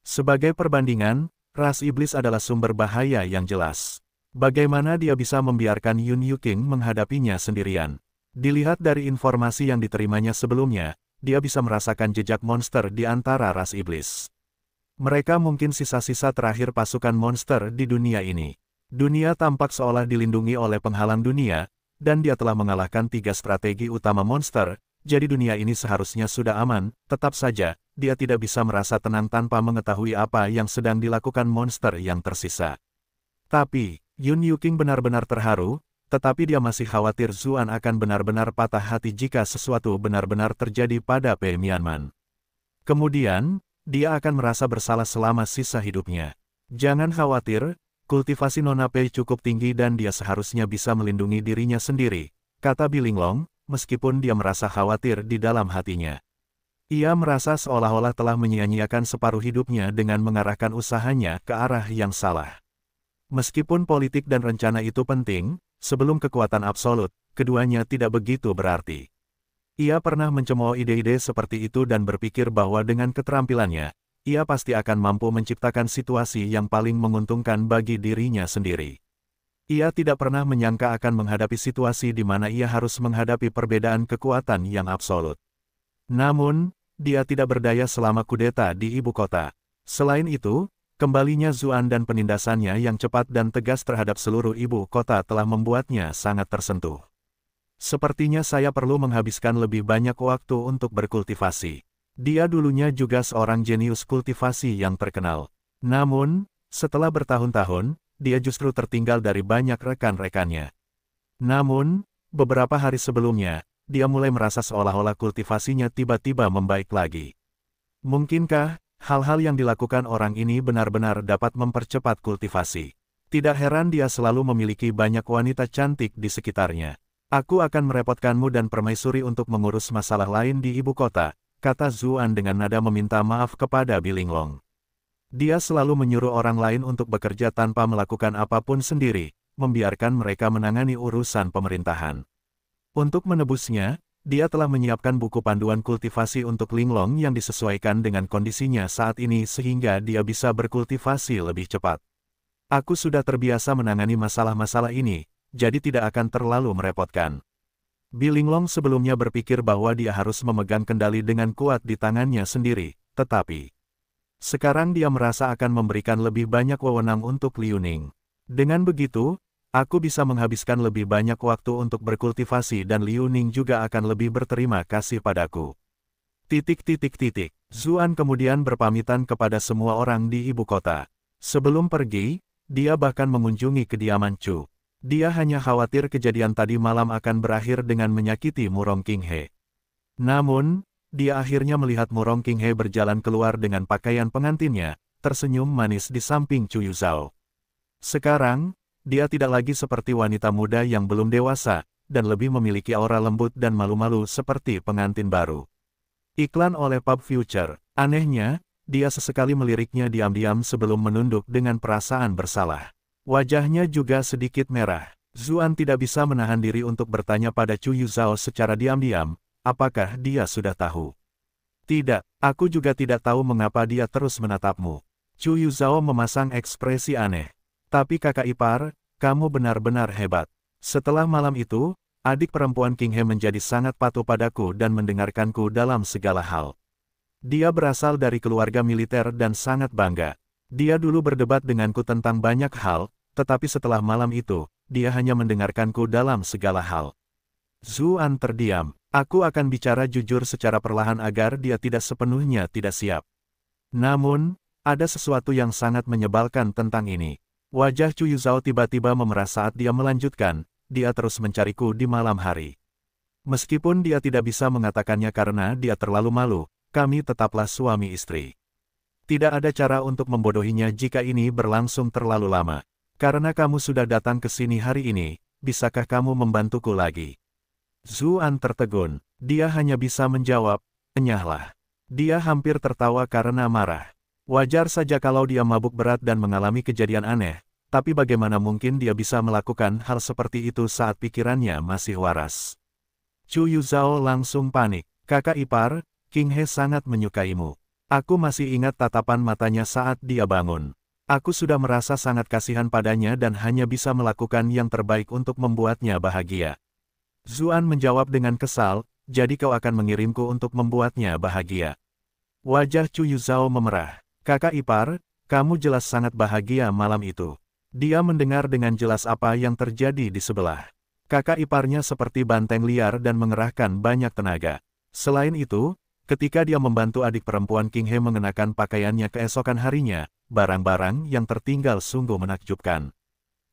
Sebagai perbandingan, ras iblis adalah sumber bahaya yang jelas. Bagaimana dia bisa membiarkan Yun Yuking menghadapinya sendirian? Dilihat dari informasi yang diterimanya sebelumnya, dia bisa merasakan jejak monster di antara ras iblis. Mereka mungkin sisa-sisa terakhir pasukan monster di dunia ini. Dunia tampak seolah dilindungi oleh penghalang dunia, dan dia telah mengalahkan tiga strategi utama monster, jadi dunia ini seharusnya sudah aman, tetap saja, dia tidak bisa merasa tenang tanpa mengetahui apa yang sedang dilakukan monster yang tersisa. Tapi, Yun Yuking benar-benar terharu, tetapi dia masih khawatir Zuan akan benar-benar patah hati jika sesuatu benar-benar terjadi pada Pei Mianman. Kemudian, dia akan merasa bersalah selama sisa hidupnya. Jangan khawatir, kultivasi Nona Pei cukup tinggi dan dia seharusnya bisa melindungi dirinya sendiri, kata Bilinglong, meskipun dia merasa khawatir di dalam hatinya. Ia merasa seolah-olah telah menyia-nyiakan separuh hidupnya dengan mengarahkan usahanya ke arah yang salah. Meskipun politik dan rencana itu penting, sebelum kekuatan absolut, keduanya tidak begitu berarti. Ia pernah mencemooh ide-ide seperti itu dan berpikir bahwa dengan keterampilannya, ia pasti akan mampu menciptakan situasi yang paling menguntungkan bagi dirinya sendiri. Ia tidak pernah menyangka akan menghadapi situasi di mana ia harus menghadapi perbedaan kekuatan yang absolut. Namun, dia tidak berdaya selama kudeta di ibu kota. Selain itu, kembalinya Zuan dan penindasannya yang cepat dan tegas terhadap seluruh ibu kota telah membuatnya sangat tersentuh. Sepertinya saya perlu menghabiskan lebih banyak waktu untuk berkultivasi. Dia dulunya juga seorang jenius kultivasi yang terkenal. Namun, setelah bertahun-tahun, dia justru tertinggal dari banyak rekan-rekannya. Namun, beberapa hari sebelumnya, dia mulai merasa seolah-olah kultivasinya tiba-tiba membaik lagi. Mungkinkah, hal-hal yang dilakukan orang ini benar-benar dapat mempercepat kultivasi? Tidak heran dia selalu memiliki banyak wanita cantik di sekitarnya. Aku akan merepotkanmu dan permaisuri untuk mengurus masalah lain di ibu kota, kata Zuan dengan nada meminta maaf kepada Bilinglong. Dia selalu menyuruh orang lain untuk bekerja tanpa melakukan apa pun sendiri, membiarkan mereka menangani urusan pemerintahan. Untuk menebusnya, dia telah menyiapkan buku panduan kultivasi untuk Linglong yang disesuaikan dengan kondisinya saat ini sehingga dia bisa berkultivasi lebih cepat. Aku sudah terbiasa menangani masalah-masalah ini, jadi tidak akan terlalu merepotkan. Bilinglong sebelumnya berpikir bahwa dia harus memegang kendali dengan kuat di tangannya sendiri, tetapi sekarang dia merasa akan memberikan lebih banyak wewenang untuk Liuning. Dengan begitu, aku bisa menghabiskan lebih banyak waktu untuk berkultivasi dan Liuning juga akan lebih berterima kasih padaku. Titik-titik-titik. Zuan kemudian berpamitan kepada semua orang di ibu kota. Sebelum pergi, dia bahkan mengunjungi kediaman Chu. Dia hanya khawatir kejadian tadi malam akan berakhir dengan menyakiti Murong King He. Namun, dia akhirnya melihat Murong King He berjalan keluar dengan pakaian pengantinnya, tersenyum manis di samping Chu Yuzhao. Sekarang, dia tidak lagi seperti wanita muda yang belum dewasa, dan lebih memiliki aura lembut dan malu-malu seperti pengantin baru. Iklan oleh Pub Future, anehnya, dia sesekali meliriknya diam-diam sebelum menunduk dengan perasaan bersalah. Wajahnya juga sedikit merah. Zuan tidak bisa menahan diri untuk bertanya pada Chu Yuzhao secara diam-diam, apakah dia sudah tahu. Tidak, aku juga tidak tahu mengapa dia terus menatapmu. Chu Yuzhao memasang ekspresi aneh. Tapi kakak ipar, kamu benar-benar hebat. Setelah malam itu, adik perempuan King He menjadi sangat patuh padaku dan mendengarkanku dalam segala hal. Dia berasal dari keluarga militer dan sangat bangga. Dia dulu berdebat denganku tentang banyak hal, tetapi setelah malam itu, dia hanya mendengarkanku dalam segala hal. Zuan terdiam. Aku akan bicara jujur secara perlahan agar dia tidak sepenuhnya tidak siap. Namun, ada sesuatu yang sangat menyebalkan tentang ini. Wajah Chu Yuzhao tiba-tiba memerah saat dia melanjutkan, dia terus mencariku di malam hari. Meskipun dia tidak bisa mengatakannya karena dia terlalu malu, kami tetaplah suami istri. Tidak ada cara untuk membodohinya jika ini berlangsung terlalu lama. Karena kamu sudah datang ke sini hari ini, bisakah kamu membantuku lagi? Zuan tertegun. Dia hanya bisa menjawab, enyahlah. Dia hampir tertawa karena marah. Wajar saja kalau dia mabuk berat dan mengalami kejadian aneh, tapi bagaimana mungkin dia bisa melakukan hal seperti itu saat pikirannya masih waras. Chu Yuzhao langsung panik. Kakak ipar, King He sangat menyukaimu. Aku masih ingat tatapan matanya saat dia bangun. Aku sudah merasa sangat kasihan padanya dan hanya bisa melakukan yang terbaik untuk membuatnya bahagia. Zuan menjawab dengan kesal, jadi kau akan mengirimku untuk membuatnya bahagia. Wajah Chu Yuzhao memerah. Kakak ipar, kamu jelas sangat bahagia malam itu. Dia mendengar dengan jelas apa yang terjadi di sebelah. Kakak iparnya seperti banteng liar dan mengerahkan banyak tenaga. Selain itu, ketika dia membantu adik perempuan King He mengenakan pakaiannya keesokan harinya, barang-barang yang tertinggal sungguh menakjubkan.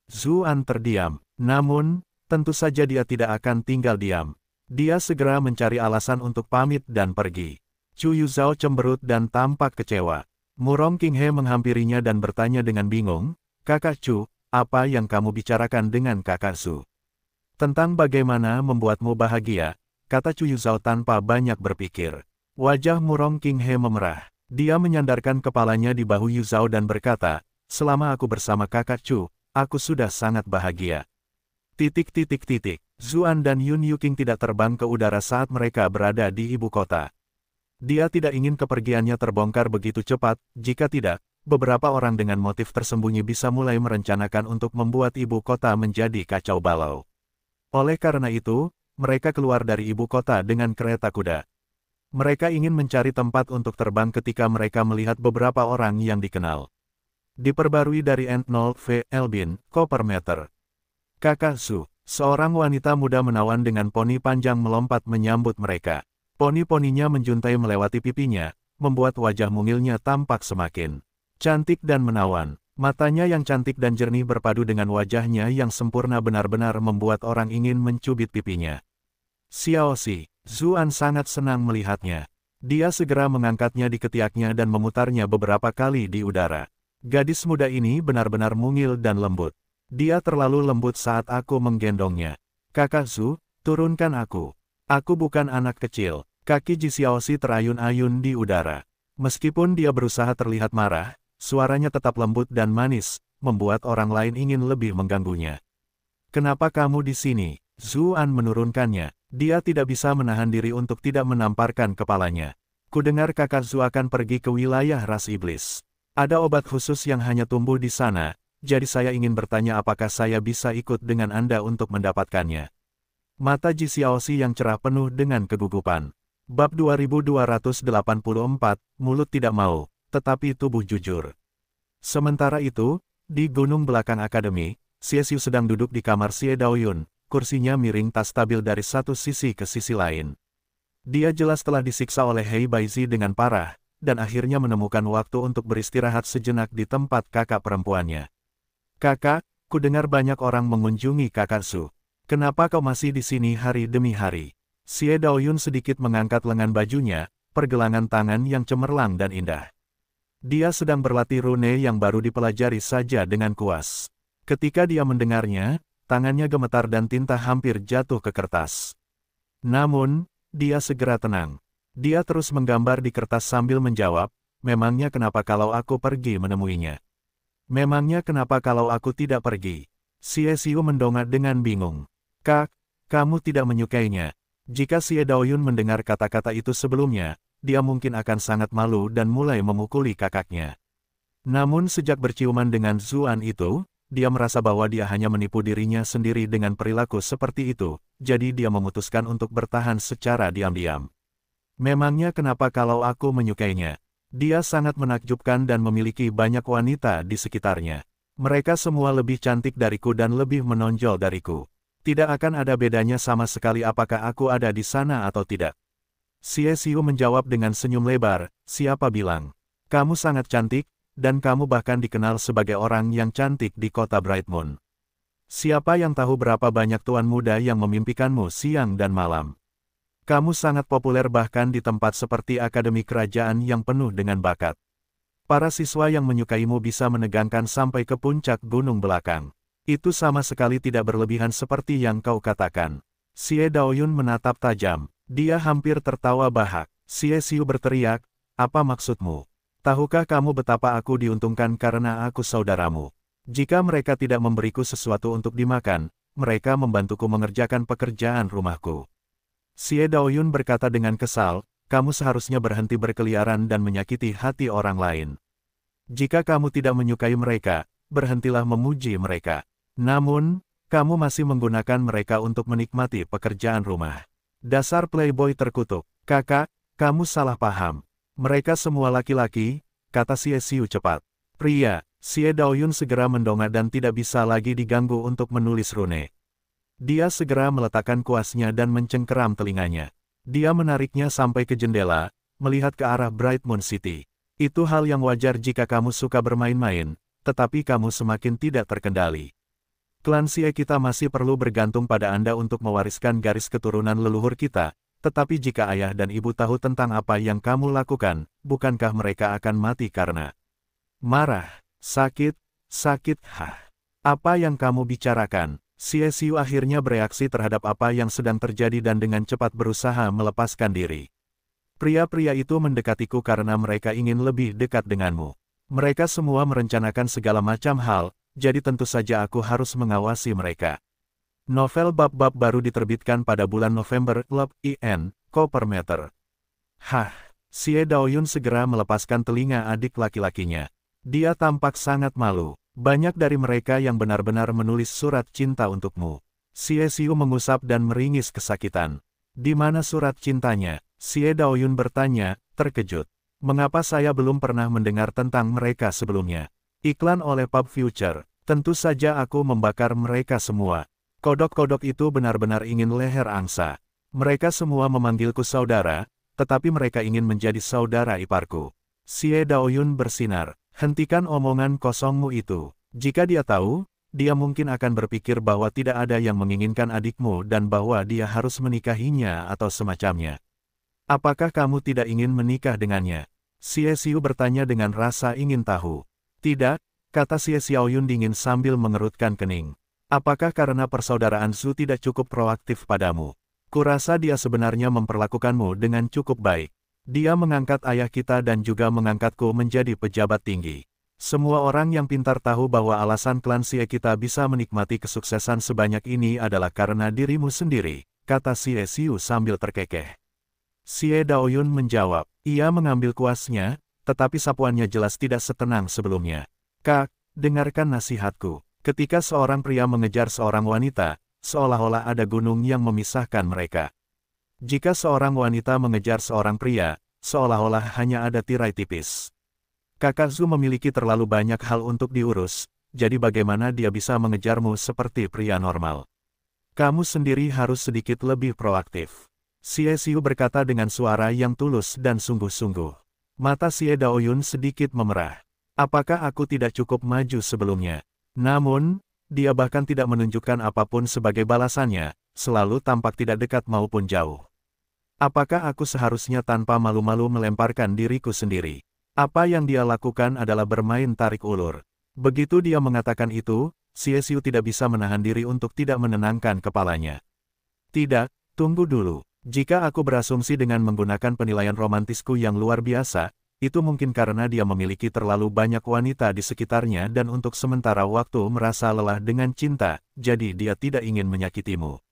Zuan terdiam, namun, tentu saja dia tidak akan tinggal diam. Dia segera mencari alasan untuk pamit dan pergi. Chu Yuzhao cemberut dan tampak kecewa. Murong King He menghampirinya dan bertanya dengan bingung, Kakak Chu, apa yang kamu bicarakan dengan kakak Su? Tentang bagaimana membuatmu bahagia, kata Chu Yuzhao tanpa banyak berpikir. Wajah Murong King He memerah. Dia menyandarkan kepalanya di bahu Yu Zhao dan berkata, selama aku bersama kakak Chu, aku sudah sangat bahagia. Titik titik titik. Zuan dan Yun Yuking tidak terbang ke udara saat mereka berada di ibu kota. Dia tidak ingin kepergiannya terbongkar begitu cepat, jika tidak, beberapa orang dengan motif tersembunyi bisa mulai merencanakan untuk membuat ibu kota menjadi kacau balau. Oleh karena itu, mereka keluar dari ibu kota dengan kereta kuda. Mereka ingin mencari tempat untuk terbang ketika mereka melihat beberapa orang yang dikenal. Diperbarui dari N0 V. Elbin, Copper Meter. Kakak Su, seorang wanita muda menawan dengan poni panjang melompat menyambut mereka. Poni-poninya menjuntai melewati pipinya, membuat wajah mungilnya tampak semakin cantik dan menawan. Matanya yang cantik dan jernih berpadu dengan wajahnya yang sempurna benar-benar membuat orang ingin mencubit pipinya. Xiao Xi, Zuan sangat senang melihatnya. Dia segera mengangkatnya di ketiaknya dan memutarnya beberapa kali di udara. Gadis muda ini benar-benar mungil dan lembut. Dia terlalu lembut saat aku menggendongnya. Kakak Zu, turunkan aku. Aku bukan anak kecil. Kaki Ji Xiaoxi terayun-ayun di udara. Meskipun dia berusaha terlihat marah, suaranya tetap lembut dan manis, membuat orang lain ingin lebih mengganggunya. Kenapa kamu di sini? Zuan menurunkannya. Dia tidak bisa menahan diri untuk tidak menamparkan kepalanya. Kudengar kakak Zu akan pergi ke wilayah ras iblis. Ada obat khusus yang hanya tumbuh di sana, jadi saya ingin bertanya apakah saya bisa ikut dengan Anda untuk mendapatkannya. Mata Ji Xiaoxi yang cerah penuh dengan kegugupan. Bab 2284, mulut tidak mau, tetapi tubuh jujur. Sementara itu, di gunung belakang akademi, Xie Xiu sedang duduk di kamar Xie Daoyun, kursinya miring tak stabil dari satu sisi ke sisi lain. Dia jelas telah disiksa oleh Hei Baizi dengan parah, dan akhirnya menemukan waktu untuk beristirahat sejenak di tempat kakak perempuannya. Kakak, ku dengar banyak orang mengunjungi kakak Su. Kenapa kau masih di sini hari demi hari? Xie Daoyun sedikit mengangkat lengan bajunya, pergelangan tangan yang cemerlang dan indah. Dia sedang berlatih rune yang baru dipelajari saja dengan kuas. Ketika dia mendengarnya, tangannya gemetar dan tinta hampir jatuh ke kertas. Namun, dia segera tenang. Dia terus menggambar di kertas sambil menjawab, memangnya kenapa kalau aku pergi menemuinya? Memangnya kenapa kalau aku tidak pergi? Xie Xiu mendongak dengan bingung. Kak, kamu tidak menyukainya. Jika Xie Daoyun mendengar kata-kata itu sebelumnya, dia mungkin akan sangat malu dan mulai memukuli kakaknya. Namun sejak berciuman dengan Zuan itu, dia merasa bahwa dia hanya menipu dirinya sendiri dengan perilaku seperti itu, jadi dia memutuskan untuk bertahan secara diam-diam. Memangnya kenapa kalau aku menyukainya? Dia sangat menakjubkan dan memiliki banyak wanita di sekitarnya. Mereka semua lebih cantik dariku dan lebih menonjol dariku. Tidak akan ada bedanya sama sekali apakah aku ada di sana atau tidak. Xie Xiu menjawab dengan senyum lebar, siapa bilang? Kamu sangat cantik, dan kamu bahkan dikenal sebagai orang yang cantik di kota Brightmoon. Siapa yang tahu berapa banyak tuan muda yang memimpikanmu siang dan malam? Kamu sangat populer bahkan di tempat seperti Akademi Kerajaan yang penuh dengan bakat. Para siswa yang menyukaimu bisa menegangkan sampai ke puncak gunung belakang. Itu sama sekali tidak berlebihan seperti yang kau katakan. Xie Daoyun menatap tajam. Dia hampir tertawa bahak. Xie Xiu berteriak, apa maksudmu? Tahukah kamu betapa aku diuntungkan karena aku saudaramu? Jika mereka tidak memberiku sesuatu untuk dimakan, mereka membantuku mengerjakan pekerjaan rumahku. Xie Daoyun berkata dengan kesal, kamu seharusnya berhenti berkeliaran dan menyakiti hati orang lain. Jika kamu tidak menyukai mereka, berhentilah memuji mereka. Namun, kamu masih menggunakan mereka untuk menikmati pekerjaan rumah. Dasar playboy terkutuk. Kakak, kamu salah paham. Mereka semua laki-laki, kata Xie Xiu cepat. Pria, Xie Daoyun segera mendongak dan tidak bisa lagi diganggu untuk menulis rune. Dia segera meletakkan kuasnya dan mencengkeram telinganya. Dia menariknya sampai ke jendela, melihat ke arah Bright Moon City. Itu hal yang wajar jika kamu suka bermain-main, tetapi kamu semakin tidak terkendali. Klan Xie kita masih perlu bergantung pada Anda untuk mewariskan garis keturunan leluhur kita, tetapi jika ayah dan ibu tahu tentang apa yang kamu lakukan, bukankah mereka akan mati karena marah? Sakit, sakit, hah. Apa yang kamu bicarakan? Xiu akhirnya bereaksi terhadap apa yang sedang terjadi dan dengan cepat berusaha melepaskan diri. Pria-pria itu mendekatiku karena mereka ingin lebih dekat denganmu. Mereka semua merencanakan segala macam hal, jadi tentu saja aku harus mengawasi mereka. Novel bab-bab baru diterbitkan pada bulan November, Lab IN, ko per meter. Hah, Xie Daoyun segera melepaskan telinga adik laki-lakinya. Dia tampak sangat malu. Banyak dari mereka yang benar-benar menulis surat cinta untukmu. Xie Xiu mengusap dan meringis kesakitan. Di mana surat cintanya? Xie Daoyun bertanya, terkejut. Mengapa saya belum pernah mendengar tentang mereka sebelumnya? Iklan oleh Pub Future. Tentu saja aku membakar mereka semua. Kodok-kodok itu benar-benar ingin leher angsa. Mereka semua memanggilku saudara, tetapi mereka ingin menjadi saudara iparku. Xie Daoyun bersinar. Hentikan omongan kosongmu itu. Jika dia tahu, dia mungkin akan berpikir bahwa tidak ada yang menginginkan adikmu dan bahwa dia harus menikahinya atau semacamnya. Apakah kamu tidak ingin menikah dengannya? Xie Xiu bertanya dengan rasa ingin tahu. Tidak, kata Xie Xiaoyun dingin sambil mengerutkan kening. Apakah karena persaudaraan Su tidak cukup proaktif padamu? Kurasa dia sebenarnya memperlakukanmu dengan cukup baik. Dia mengangkat ayah kita dan juga mengangkatku menjadi pejabat tinggi. Semua orang yang pintar tahu bahwa alasan klan Xie kita bisa menikmati kesuksesan sebanyak ini adalah karena dirimu sendiri, kata Xie Xiu sambil terkekeh. Xie Daoyun menjawab, ia mengambil kuasnya, tetapi sapuannya jelas tidak setenang sebelumnya. Kak, dengarkan nasihatku. Ketika seorang pria mengejar seorang wanita, seolah-olah ada gunung yang memisahkan mereka. Jika seorang wanita mengejar seorang pria, seolah-olah hanya ada tirai tipis. Kakak Zu memiliki terlalu banyak hal untuk diurus, jadi bagaimana dia bisa mengejarmu seperti pria normal? Kamu sendiri harus sedikit lebih proaktif. Xie Xiu berkata dengan suara yang tulus dan sungguh-sungguh. Mata Xie Daoyun sedikit memerah. Apakah aku tidak cukup maju sebelumnya? Namun, dia bahkan tidak menunjukkan apa pun sebagai balasannya, selalu tampak tidak dekat maupun jauh. Apakah aku seharusnya tanpa malu-malu melemparkan diriku sendiri? Apa yang dia lakukan adalah bermain tarik ulur. Begitu dia mengatakan itu, Xie Xiu tidak bisa menahan diri untuk tidak menenangkan kepalanya. Tidak, tunggu dulu. Jika aku berasumsi dengan menggunakan penilaian romantisku yang luar biasa, itu mungkin karena dia memiliki terlalu banyak wanita di sekitarnya dan untuk sementara waktu merasa lelah dengan cinta, jadi dia tidak ingin menyakitimu.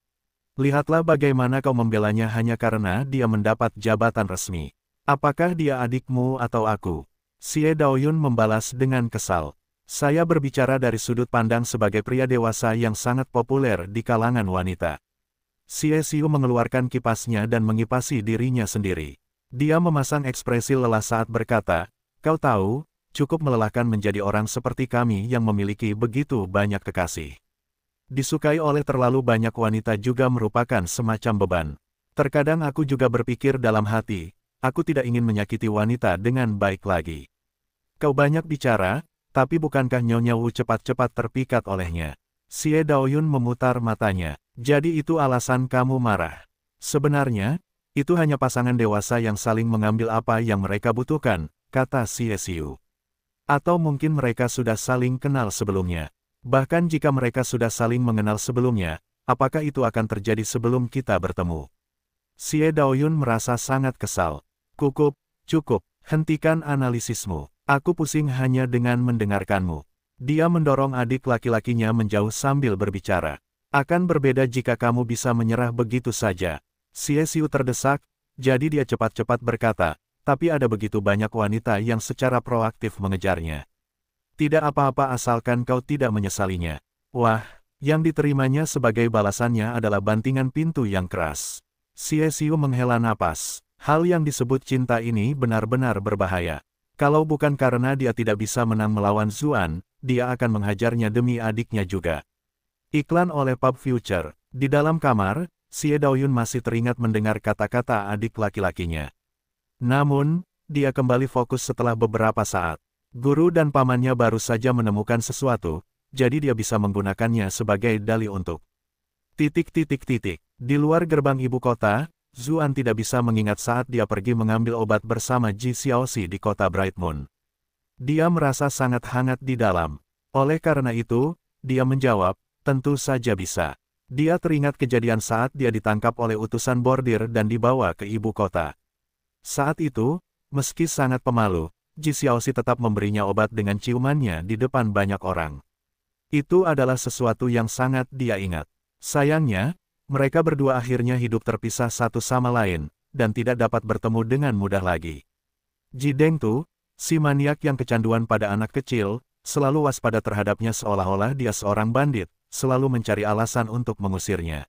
Lihatlah bagaimana kau membelanya hanya karena dia mendapat jabatan resmi. Apakah dia adikmu atau aku? Xie Daoyun membalas dengan kesal. Saya berbicara dari sudut pandang sebagai pria dewasa yang sangat populer di kalangan wanita. Xie Xiu mengeluarkan kipasnya dan mengipasi dirinya sendiri. Dia memasang ekspresi lelah saat berkata, Kau tahu, cukup melelahkan menjadi orang seperti kami yang memiliki begitu banyak kekasih. Disukai oleh terlalu banyak wanita juga merupakan semacam beban. Terkadang aku juga berpikir dalam hati, aku tidak ingin menyakiti wanita dengan baik lagi. Kau banyak bicara, tapi bukankah Nyonya Wu cepat-cepat terpikat olehnya? Xie Daoyun memutar matanya. Jadi itu alasan kamu marah. Sebenarnya, itu hanya pasangan dewasa yang saling mengambil apa yang mereka butuhkan, kata Xiu. Atau mungkin mereka sudah saling kenal sebelumnya. Bahkan jika mereka sudah saling mengenal sebelumnya, apakah itu akan terjadi sebelum kita bertemu? Xie Daoyun merasa sangat kesal. Kukup, cukup, hentikan analisismu. Aku pusing hanya dengan mendengarkanmu. Dia mendorong adik laki-lakinya menjauh sambil berbicara. Akan berbeda jika kamu bisa menyerah begitu saja. Xie terdesak, jadi dia cepat-cepat berkata, tapi ada begitu banyak wanita yang secara proaktif mengejarnya. Tidak apa-apa asalkan kau tidak menyesalinya. Wah, yang diterimanya sebagai balasannya adalah bantingan pintu yang keras. Xie menghela napas. Hal yang disebut cinta ini benar-benar berbahaya. Kalau bukan karena dia tidak bisa menang melawan Zuan, dia akan menghajarnya demi adiknya juga. Iklan oleh Pub Future. Di dalam kamar, Xie Daoyun masih teringat mendengar kata-kata adik laki-lakinya. Namun, dia kembali fokus setelah beberapa saat. Guru dan pamannya baru saja menemukan sesuatu, jadi dia bisa menggunakannya sebagai dalih untuk. Titik-titik-titik. Di luar gerbang ibu kota, Zuan tidak bisa mengingat saat dia pergi mengambil obat bersama Ji Xiaoxi di kota Bright Moon. Dia merasa sangat hangat di dalam. Oleh karena itu, dia menjawab, tentu saja bisa. Dia teringat kejadian saat dia ditangkap oleh utusan bordir dan dibawa ke ibu kota. Saat itu, meski sangat pemalu, Ji Xiaoxi tetap memberinya obat dengan ciumannya di depan banyak orang. Itu adalah sesuatu yang sangat dia ingat. Sayangnya, mereka berdua akhirnya hidup terpisah satu sama lain, dan tidak dapat bertemu dengan mudah lagi. Ji Deng Tu, si maniak yang kecanduan pada anak kecil, selalu waspada terhadapnya seolah-olah dia seorang bandit, selalu mencari alasan untuk mengusirnya.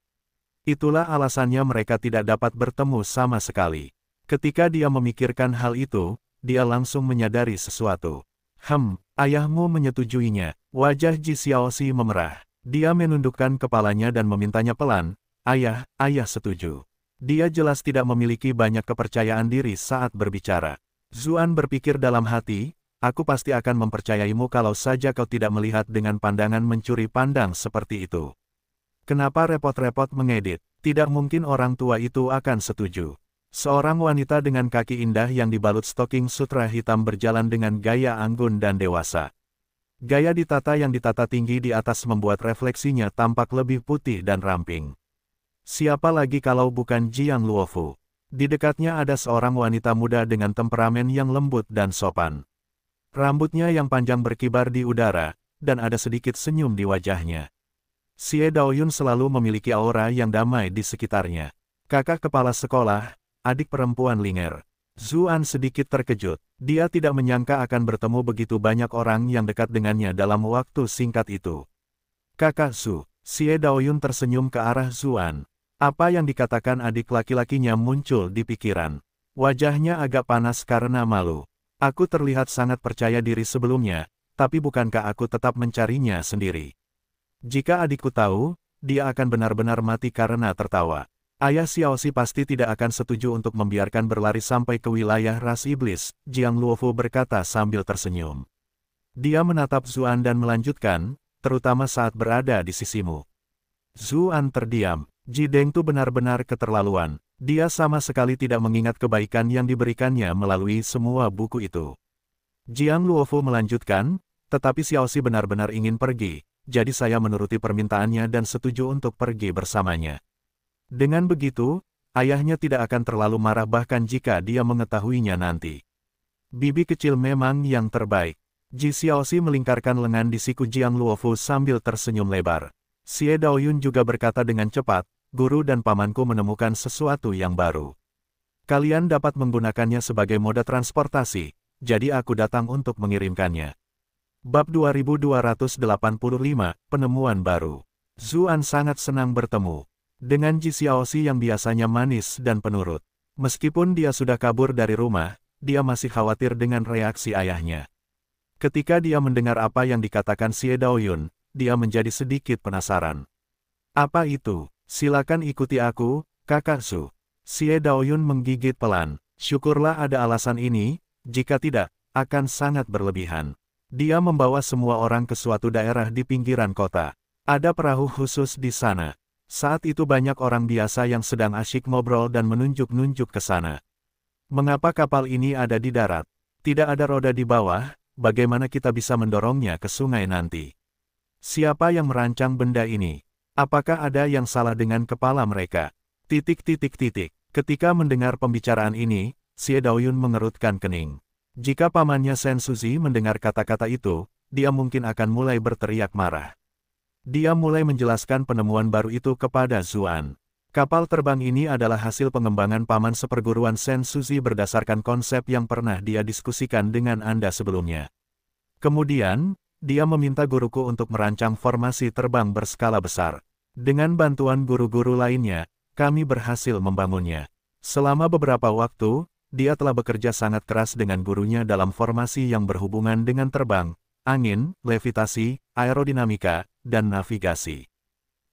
Itulah alasannya mereka tidak dapat bertemu sama sekali. Ketika dia memikirkan hal itu, dia langsung menyadari sesuatu. Hem, ayahmu menyetujuinya. Wajah Ji Xiaoxi memerah. Dia menundukkan kepalanya dan memintanya pelan, Ayah, ayah setuju. Dia jelas tidak memiliki banyak kepercayaan diri saat berbicara. Zuan berpikir dalam hati, aku pasti akan mempercayaimu kalau saja kau tidak melihat dengan pandangan mencuri pandang seperti itu. Kenapa repot-repot mengedit? Tidak mungkin orang tua itu akan setuju. Seorang wanita dengan kaki indah yang dibalut stocking sutra hitam berjalan dengan gaya anggun dan dewasa. Gaya ditata yang ditata tinggi di atas membuat refleksinya tampak lebih putih dan ramping. Siapa lagi kalau bukan Jiang Luofu? Di dekatnya ada seorang wanita muda dengan temperamen yang lembut dan sopan. Rambutnya yang panjang berkibar di udara, dan ada sedikit senyum di wajahnya. Xie Daoyun selalu memiliki aura yang damai di sekitarnya. Kakak kepala sekolah, adik perempuan Linger. Zuan sedikit terkejut. Dia tidak menyangka akan bertemu begitu banyak orang yang dekat dengannya dalam waktu singkat itu. Kakak Su, Xie Daoyun tersenyum ke arah Zuan. Apa yang dikatakan adik laki-lakinya muncul di pikiran. Wajahnya agak panas karena malu. Aku terlihat sangat percaya diri sebelumnya, tapi bukankah aku tetap mencarinya sendiri? Jika adikku tahu, dia akan benar-benar mati karena tertawa. Ayah Xiaoxi pasti tidak akan setuju untuk membiarkan berlari sampai ke wilayah ras iblis, Jiang Luofu berkata sambil tersenyum. Dia menatap Zuan dan melanjutkan, terutama saat berada di sisimu. Zuan terdiam, Ji Deng tu benar-benar keterlaluan, dia sama sekali tidak mengingat kebaikan yang diberikannya melalui semua buku itu. Jiang Luofu melanjutkan, tetapi Xiaoxi benar-benar ingin pergi, jadi saya menuruti permintaannya dan setuju untuk pergi bersamanya. Dengan begitu, ayahnya tidak akan terlalu marah bahkan jika dia mengetahuinya nanti. Bibi kecil memang yang terbaik. Ji Xiaoxi melingkarkan lengan di siku Jiang Luofu sambil tersenyum lebar. Xie Daoyun juga berkata dengan cepat, guru dan pamanku menemukan sesuatu yang baru. Kalian dapat menggunakannya sebagai moda transportasi, jadi aku datang untuk mengirimkannya. Bab 2285, Penemuan Baru. Zuan sangat senang bertemu dengan Ji Xiaoxi yang biasanya manis dan penurut. Meskipun dia sudah kabur dari rumah, dia masih khawatir dengan reaksi ayahnya. Ketika dia mendengar apa yang dikatakan Xie Daoyun, dia menjadi sedikit penasaran. Apa itu? Silakan ikuti aku, kakak Su. Xie Daoyun menggigit pelan. Syukurlah ada alasan ini, jika tidak, akan sangat berlebihan. Dia membawa semua orang ke suatu daerah di pinggiran kota. Ada perahu khusus di sana. Saat itu banyak orang biasa yang sedang asyik ngobrol dan menunjuk-nunjuk ke sana. Mengapa kapal ini ada di darat? Tidak ada roda di bawah, bagaimana kita bisa mendorongnya ke sungai nanti? Siapa yang merancang benda ini? Apakah ada yang salah dengan kepala mereka? Titik-titik-titik. Ketika mendengar pembicaraan ini, Xie Daoyun mengerutkan kening. Jika pamannya Sen Suzi mendengar kata-kata itu, dia mungkin akan mulai berteriak marah. Dia mulai menjelaskan penemuan baru itu kepada Zuan. Kapal terbang ini adalah hasil pengembangan paman seperguruan Sen Suzi berdasarkan konsep yang pernah dia diskusikan dengan Anda sebelumnya. Kemudian, dia meminta guruku untuk merancang formasi terbang berskala besar. Dengan bantuan guru-guru lainnya, kami berhasil membangunnya. Selama beberapa waktu, dia telah bekerja sangat keras dengan gurunya dalam formasi yang berhubungan dengan terbang, angin, levitasi, aerodinamika, dan navigasi.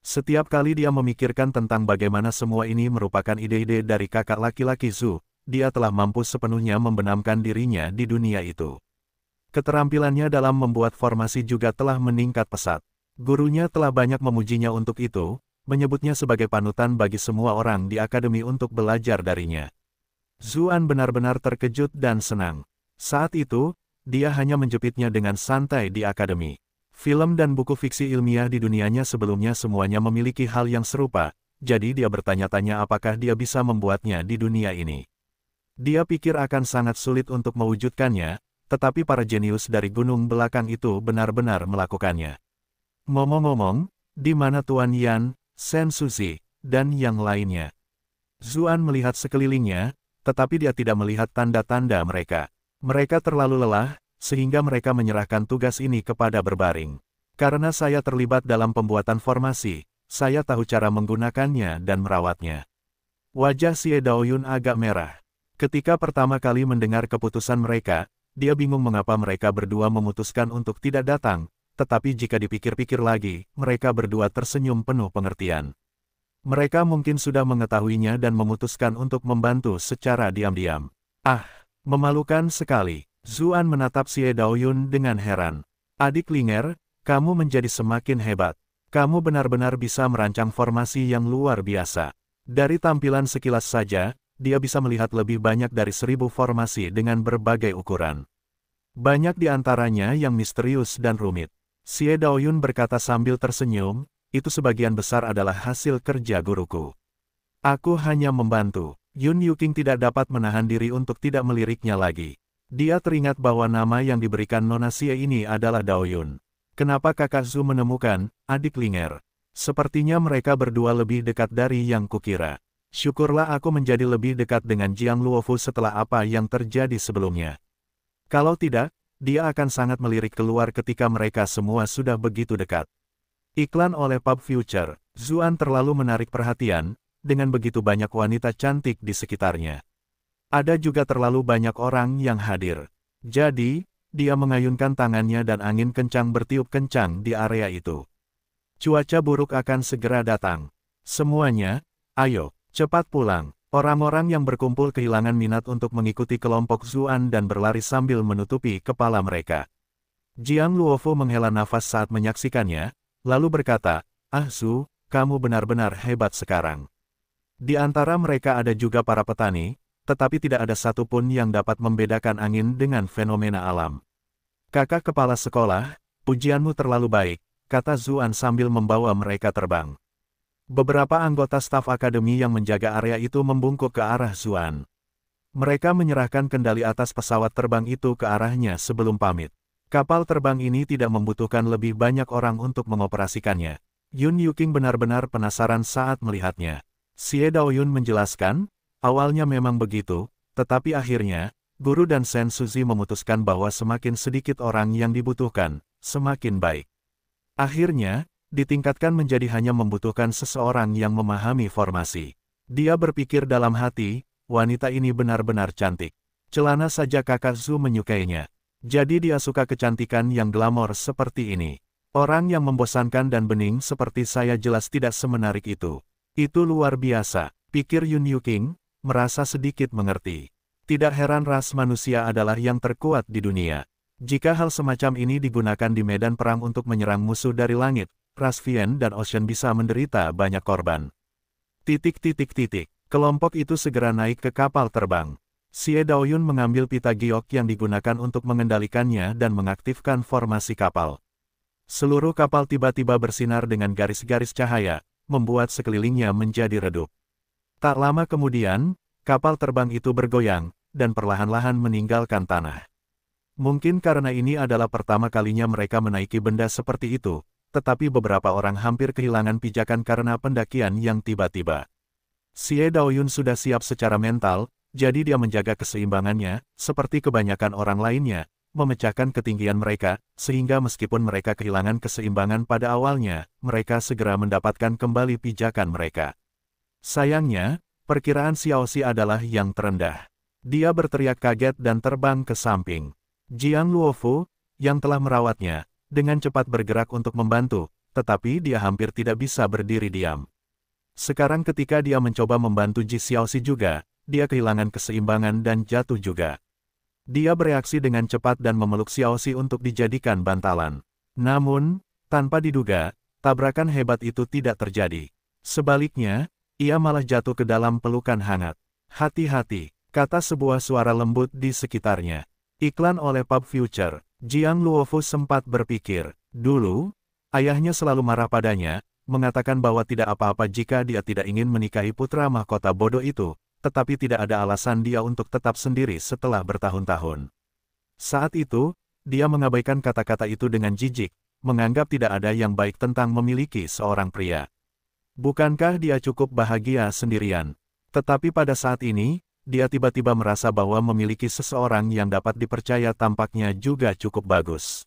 Setiap kali dia memikirkan tentang bagaimana semua ini merupakan ide-ide dari kakak laki-laki Zhu, dia telah mampu sepenuhnya membenamkan dirinya di dunia itu. Keterampilannya dalam membuat formasi juga telah meningkat pesat. Gurunya telah banyak memujinya untuk itu, menyebutnya sebagai panutan bagi semua orang di akademi untuk belajar darinya. Zuan benar-benar terkejut dan senang. Saat itu, dia hanya menjepitnya dengan santai di akademi. Film dan buku fiksi ilmiah di dunianya sebelumnya semuanya memiliki hal yang serupa, jadi dia bertanya-tanya apakah dia bisa membuatnya di dunia ini. Dia pikir akan sangat sulit untuk mewujudkannya, tetapi para jenius dari gunung belakang itu benar-benar melakukannya. Ngomong-ngomong, di mana Tuan Yan, Sen Susi, dan yang lainnya? Zuan melihat sekelilingnya, tetapi dia tidak melihat tanda-tanda mereka. Mereka terlalu lelah, sehingga mereka menyerahkan tugas ini kepada berbaring. Karena saya terlibat dalam pembuatan formasi, saya tahu cara menggunakannya dan merawatnya. Wajah Xie Daoyun agak merah. Ketika pertama kali mendengar keputusan mereka, dia bingung mengapa mereka berdua memutuskan untuk tidak datang, tetapi jika dipikir-pikir lagi, mereka berdua tersenyum penuh pengertian. Mereka mungkin sudah mengetahuinya dan memutuskan untuk membantu secara diam-diam. Ah, memalukan sekali. Zuan menatap Xie Daoyun dengan heran. Adik Linger, kamu menjadi semakin hebat. Kamu benar-benar bisa merancang formasi yang luar biasa. Dari tampilan sekilas saja, dia bisa melihat lebih banyak dari seribu formasi dengan berbagai ukuran. Banyak di antaranya yang misterius dan rumit. Xie Daoyun berkata sambil tersenyum, itu sebagian besar adalah hasil kerja guruku. Aku hanya membantu. Yun Yuking tidak dapat menahan diri untuk tidak meliriknya lagi. Dia teringat bahwa nama yang diberikan Nona Xie ini adalah Daoyun. Kenapa kakak Zhu menemukan, adik Linger? Sepertinya mereka berdua lebih dekat dari yang kukira. Syukurlah aku menjadi lebih dekat dengan Jiang Luofu setelah apa yang terjadi sebelumnya. Kalau tidak, dia akan sangat melirik keluar ketika mereka semua sudah begitu dekat. Iklan oleh Pub Future, Zuan terlalu menarik perhatian, dengan begitu banyak wanita cantik di sekitarnya. Ada juga terlalu banyak orang yang hadir. Jadi, dia mengayunkan tangannya dan angin kencang bertiup kencang di area itu. Cuaca buruk akan segera datang. Semuanya, ayo, cepat pulang. Orang-orang yang berkumpul kehilangan minat untuk mengikuti kelompok Zuan dan berlari sambil menutupi kepala mereka. Jiang Luofu menghela nafas saat menyaksikannya, lalu berkata, Ah Zu, kamu benar-benar hebat sekarang. Di antara mereka ada juga para petani, tetapi tidak ada satupun yang dapat membedakan angin dengan fenomena alam. Kakak kepala sekolah, pujianmu terlalu baik, kata Zuan sambil membawa mereka terbang. Beberapa anggota staf akademi yang menjaga area itu membungkuk ke arah Zuan. Mereka menyerahkan kendali atas pesawat terbang itu ke arahnya sebelum pamit. Kapal terbang ini tidak membutuhkan lebih banyak orang untuk mengoperasikannya. Yun Yuking benar-benar penasaran saat melihatnya. Xie Daoyun menjelaskan, Awalnya memang begitu, tetapi akhirnya, Guru dan Sen Suzy memutuskan bahwa semakin sedikit orang yang dibutuhkan, semakin baik. Akhirnya, ditingkatkan menjadi hanya membutuhkan seseorang yang memahami formasi. Dia berpikir dalam hati, wanita ini benar-benar cantik. Celana saja kakak Zu menyukainya. Jadi dia suka kecantikan yang glamor seperti ini. Orang yang membosankan dan bening seperti saya jelas tidak semenarik itu. Itu luar biasa, pikir Yun Yuking, merasa sedikit mengerti. Tidak heran ras manusia adalah yang terkuat di dunia. Jika hal semacam ini digunakan di medan perang untuk menyerang musuh dari langit, ras Vien dan Ocean bisa menderita banyak korban. Titik-titik-titik, kelompok itu segera naik ke kapal terbang. Xie Daoyun mengambil pita giok yang digunakan untuk mengendalikannya dan mengaktifkan formasi kapal. Seluruh kapal tiba-tiba bersinar dengan garis-garis cahaya, membuat sekelilingnya menjadi redup. Tak lama kemudian, kapal terbang itu bergoyang, dan perlahan-lahan meninggalkan tanah. Mungkin karena ini adalah pertama kalinya mereka menaiki benda seperti itu, tetapi beberapa orang hampir kehilangan pijakan karena pendakian yang tiba-tiba. Xie Daoyun sudah siap secara mental, jadi dia menjaga keseimbangannya, seperti kebanyakan orang lainnya, memecahkan ketinggian mereka, sehingga meskipun mereka kehilangan keseimbangan pada awalnya, mereka segera mendapatkan kembali pijakan mereka. Sayangnya, perkiraan Xiaoxi adalah yang terendah. Dia berteriak kaget dan terbang ke samping. Jiang Luofu, yang telah merawatnya, dengan cepat bergerak untuk membantu, tetapi dia hampir tidak bisa berdiri diam. Sekarang ketika dia mencoba membantu Ji Xiaoxi juga, dia kehilangan keseimbangan dan jatuh juga. Dia bereaksi dengan cepat dan memeluk Xiaoxi untuk dijadikan bantalan. Namun, tanpa diduga, tabrakan hebat itu tidak terjadi. Sebaliknya, ia malah jatuh ke dalam pelukan hangat. Hati-hati, kata sebuah suara lembut di sekitarnya. Iklan oleh Pub Future, Jiang Luofu sempat berpikir, dulu, ayahnya selalu marah padanya, mengatakan bahwa tidak apa-apa jika dia tidak ingin menikahi putra mahkota bodoh itu, tetapi tidak ada alasan dia untuk tetap sendiri setelah bertahun-tahun. Saat itu, dia mengabaikan kata-kata itu dengan jijik, menganggap tidak ada yang baik tentang memiliki seorang pria. Bukankah dia cukup bahagia sendirian? Tetapi pada saat ini, dia tiba-tiba merasa bahwa memiliki seseorang yang dapat dipercaya tampaknya juga cukup bagus.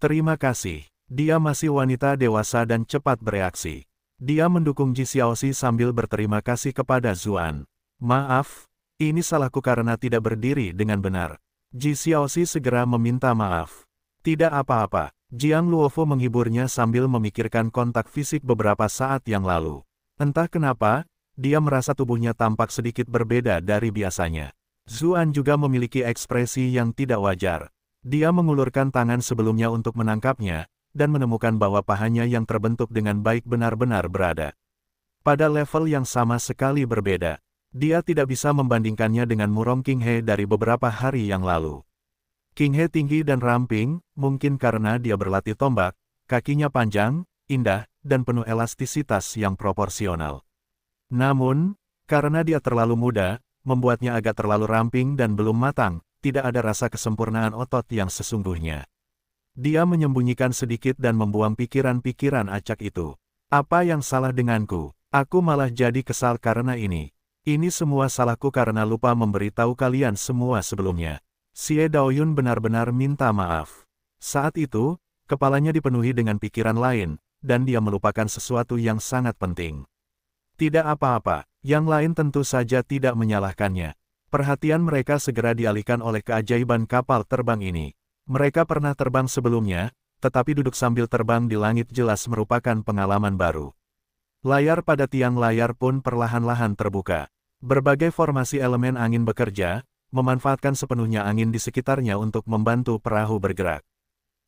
Terima kasih. Dia masih wanita dewasa dan cepat bereaksi. Dia mendukung Ji Xiaoxi sambil berterima kasih kepada Zuan. Maaf, ini salahku karena tidak berdiri dengan benar. Ji Xiaoxi segera meminta maaf. Tidak apa-apa, Jiang Luofo menghiburnya sambil memikirkan kontak fisik beberapa saat yang lalu. Entah kenapa, dia merasa tubuhnya tampak sedikit berbeda dari biasanya. Zuan juga memiliki ekspresi yang tidak wajar. Dia mengulurkan tangan sebelumnya untuk menangkapnya, dan menemukan bahwa pahanya yang terbentuk dengan baik benar-benar berada. Pada level yang sama sekali berbeda, dia tidak bisa membandingkannya dengan Murong King He dari beberapa hari yang lalu. King He tinggi dan ramping, mungkin karena dia berlatih tombak, kakinya panjang, indah, dan penuh elastisitas yang proporsional. Namun, karena dia terlalu muda, membuatnya agak terlalu ramping dan belum matang, tidak ada rasa kesempurnaan otot yang sesungguhnya. Dia menyembunyikan sedikit dan membuang pikiran-pikiran acak itu. Apa yang salah denganku? Aku malah jadi kesal karena ini. Ini semua salahku karena lupa memberitahu kalian semua sebelumnya. Xie Daoyun benar-benar minta maaf. Saat itu, kepalanya dipenuhi dengan pikiran lain, dan dia melupakan sesuatu yang sangat penting. Tidak apa-apa, yang lain tentu saja tidak menyalahkannya. Perhatian mereka segera dialihkan oleh keajaiban kapal terbang ini. Mereka pernah terbang sebelumnya, tetapi duduk sambil terbang di langit jelas merupakan pengalaman baru. Layar pada tiang layar pun perlahan-lahan terbuka. Berbagai formasi elemen angin bekerja, memanfaatkan sepenuhnya angin di sekitarnya untuk membantu perahu bergerak.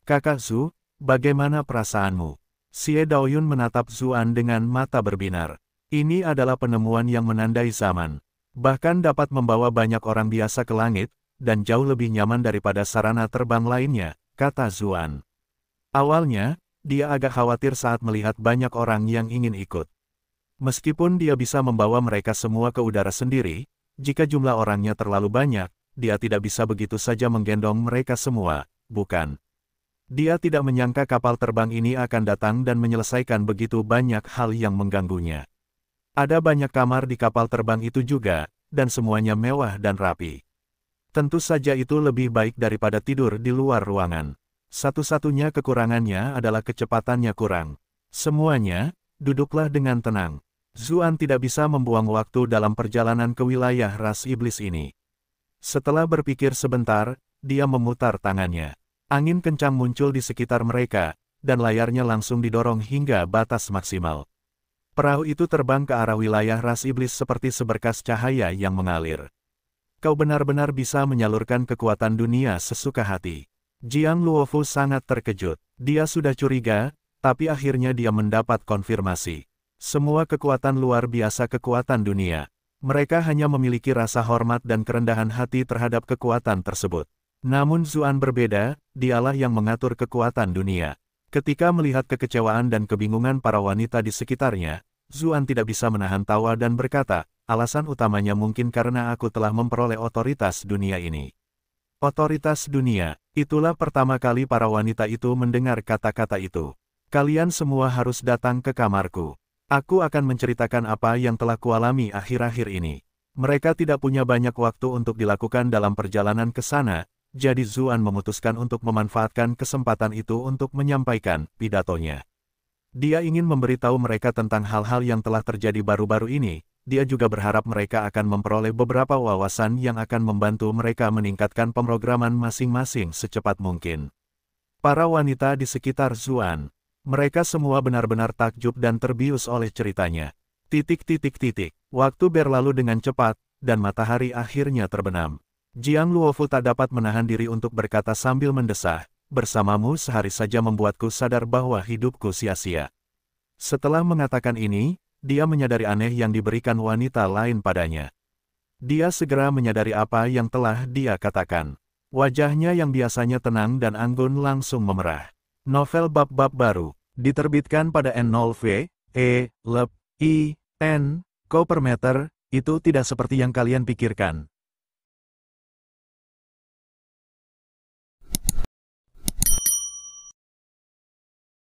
Kakak Zu, bagaimana perasaanmu? Xie Daoyun menatap Zuan dengan mata berbinar. Ini adalah penemuan yang menandai zaman. Bahkan dapat membawa banyak orang biasa ke langit, dan jauh lebih nyaman daripada sarana terbang lainnya, kata Zuan. Awalnya, dia agak khawatir saat melihat banyak orang yang ingin ikut. Meskipun dia bisa membawa mereka semua ke udara sendiri, jika jumlah orangnya terlalu banyak, dia tidak bisa begitu saja menggendong mereka semua, bukan? Dia tidak menyangka kapal terbang ini akan datang dan menyelesaikan begitu banyak hal yang mengganggunya. Ada banyak kamar di kapal terbang itu juga, dan semuanya mewah dan rapi. Tentu saja itu lebih baik daripada tidur di luar ruangan. Satu-satunya kekurangannya adalah kecepatannya kurang. Semuanya, duduklah dengan tenang. Zuan tidak bisa membuang waktu dalam perjalanan ke wilayah ras iblis ini. Setelah berpikir sebentar, dia memutar tangannya. Angin kencang muncul di sekitar mereka, dan layarnya langsung didorong hingga batas maksimal. Perahu itu terbang ke arah wilayah ras iblis seperti seberkas cahaya yang mengalir kau benar-benar bisa menyalurkan kekuatan dunia sesuka hati. Jiang Luofu sangat terkejut. Dia sudah curiga, tapi akhirnya dia mendapat konfirmasi. Semua kekuatan luar biasa kekuatan dunia. Mereka hanya memiliki rasa hormat dan kerendahan hati terhadap kekuatan tersebut. Namun Zuan berbeda, dialah yang mengatur kekuatan dunia. Ketika melihat kekecewaan dan kebingungan para wanita di sekitarnya, Zuan tidak bisa menahan tawa dan berkata, alasan utamanya mungkin karena aku telah memperoleh otoritas dunia ini. Otoritas dunia, itulah pertama kali para wanita itu mendengar kata-kata itu. Kalian semua harus datang ke kamarku. Aku akan menceritakan apa yang telah kualami akhir-akhir ini. Mereka tidak punya banyak waktu untuk dilakukan dalam perjalanan ke sana, jadi Zuan memutuskan untuk memanfaatkan kesempatan itu untuk menyampaikan pidatonya. Dia ingin memberitahu mereka tentang hal-hal yang telah terjadi baru-baru ini, dia juga berharap mereka akan memperoleh beberapa wawasan yang akan membantu mereka meningkatkan pemrograman masing-masing secepat mungkin. Para wanita di sekitar Zuan, mereka semua benar-benar takjub dan terbius oleh ceritanya. Titik-titik-titik, waktu berlalu dengan cepat, dan matahari akhirnya terbenam. Jiang Luofu tak dapat menahan diri untuk berkata sambil mendesah, bersamamu sehari saja membuatku sadar bahwa hidupku sia-sia. Setelah mengatakan ini, dia menyadari aneh yang diberikan wanita lain padanya. Dia segera menyadari apa yang telah dia katakan. Wajahnya yang biasanya tenang dan anggun langsung memerah. Novel bab-bab baru, diterbitkan pada N0V, E, Lep, I, N, Ko per meter, itu tidak seperti yang kalian pikirkan.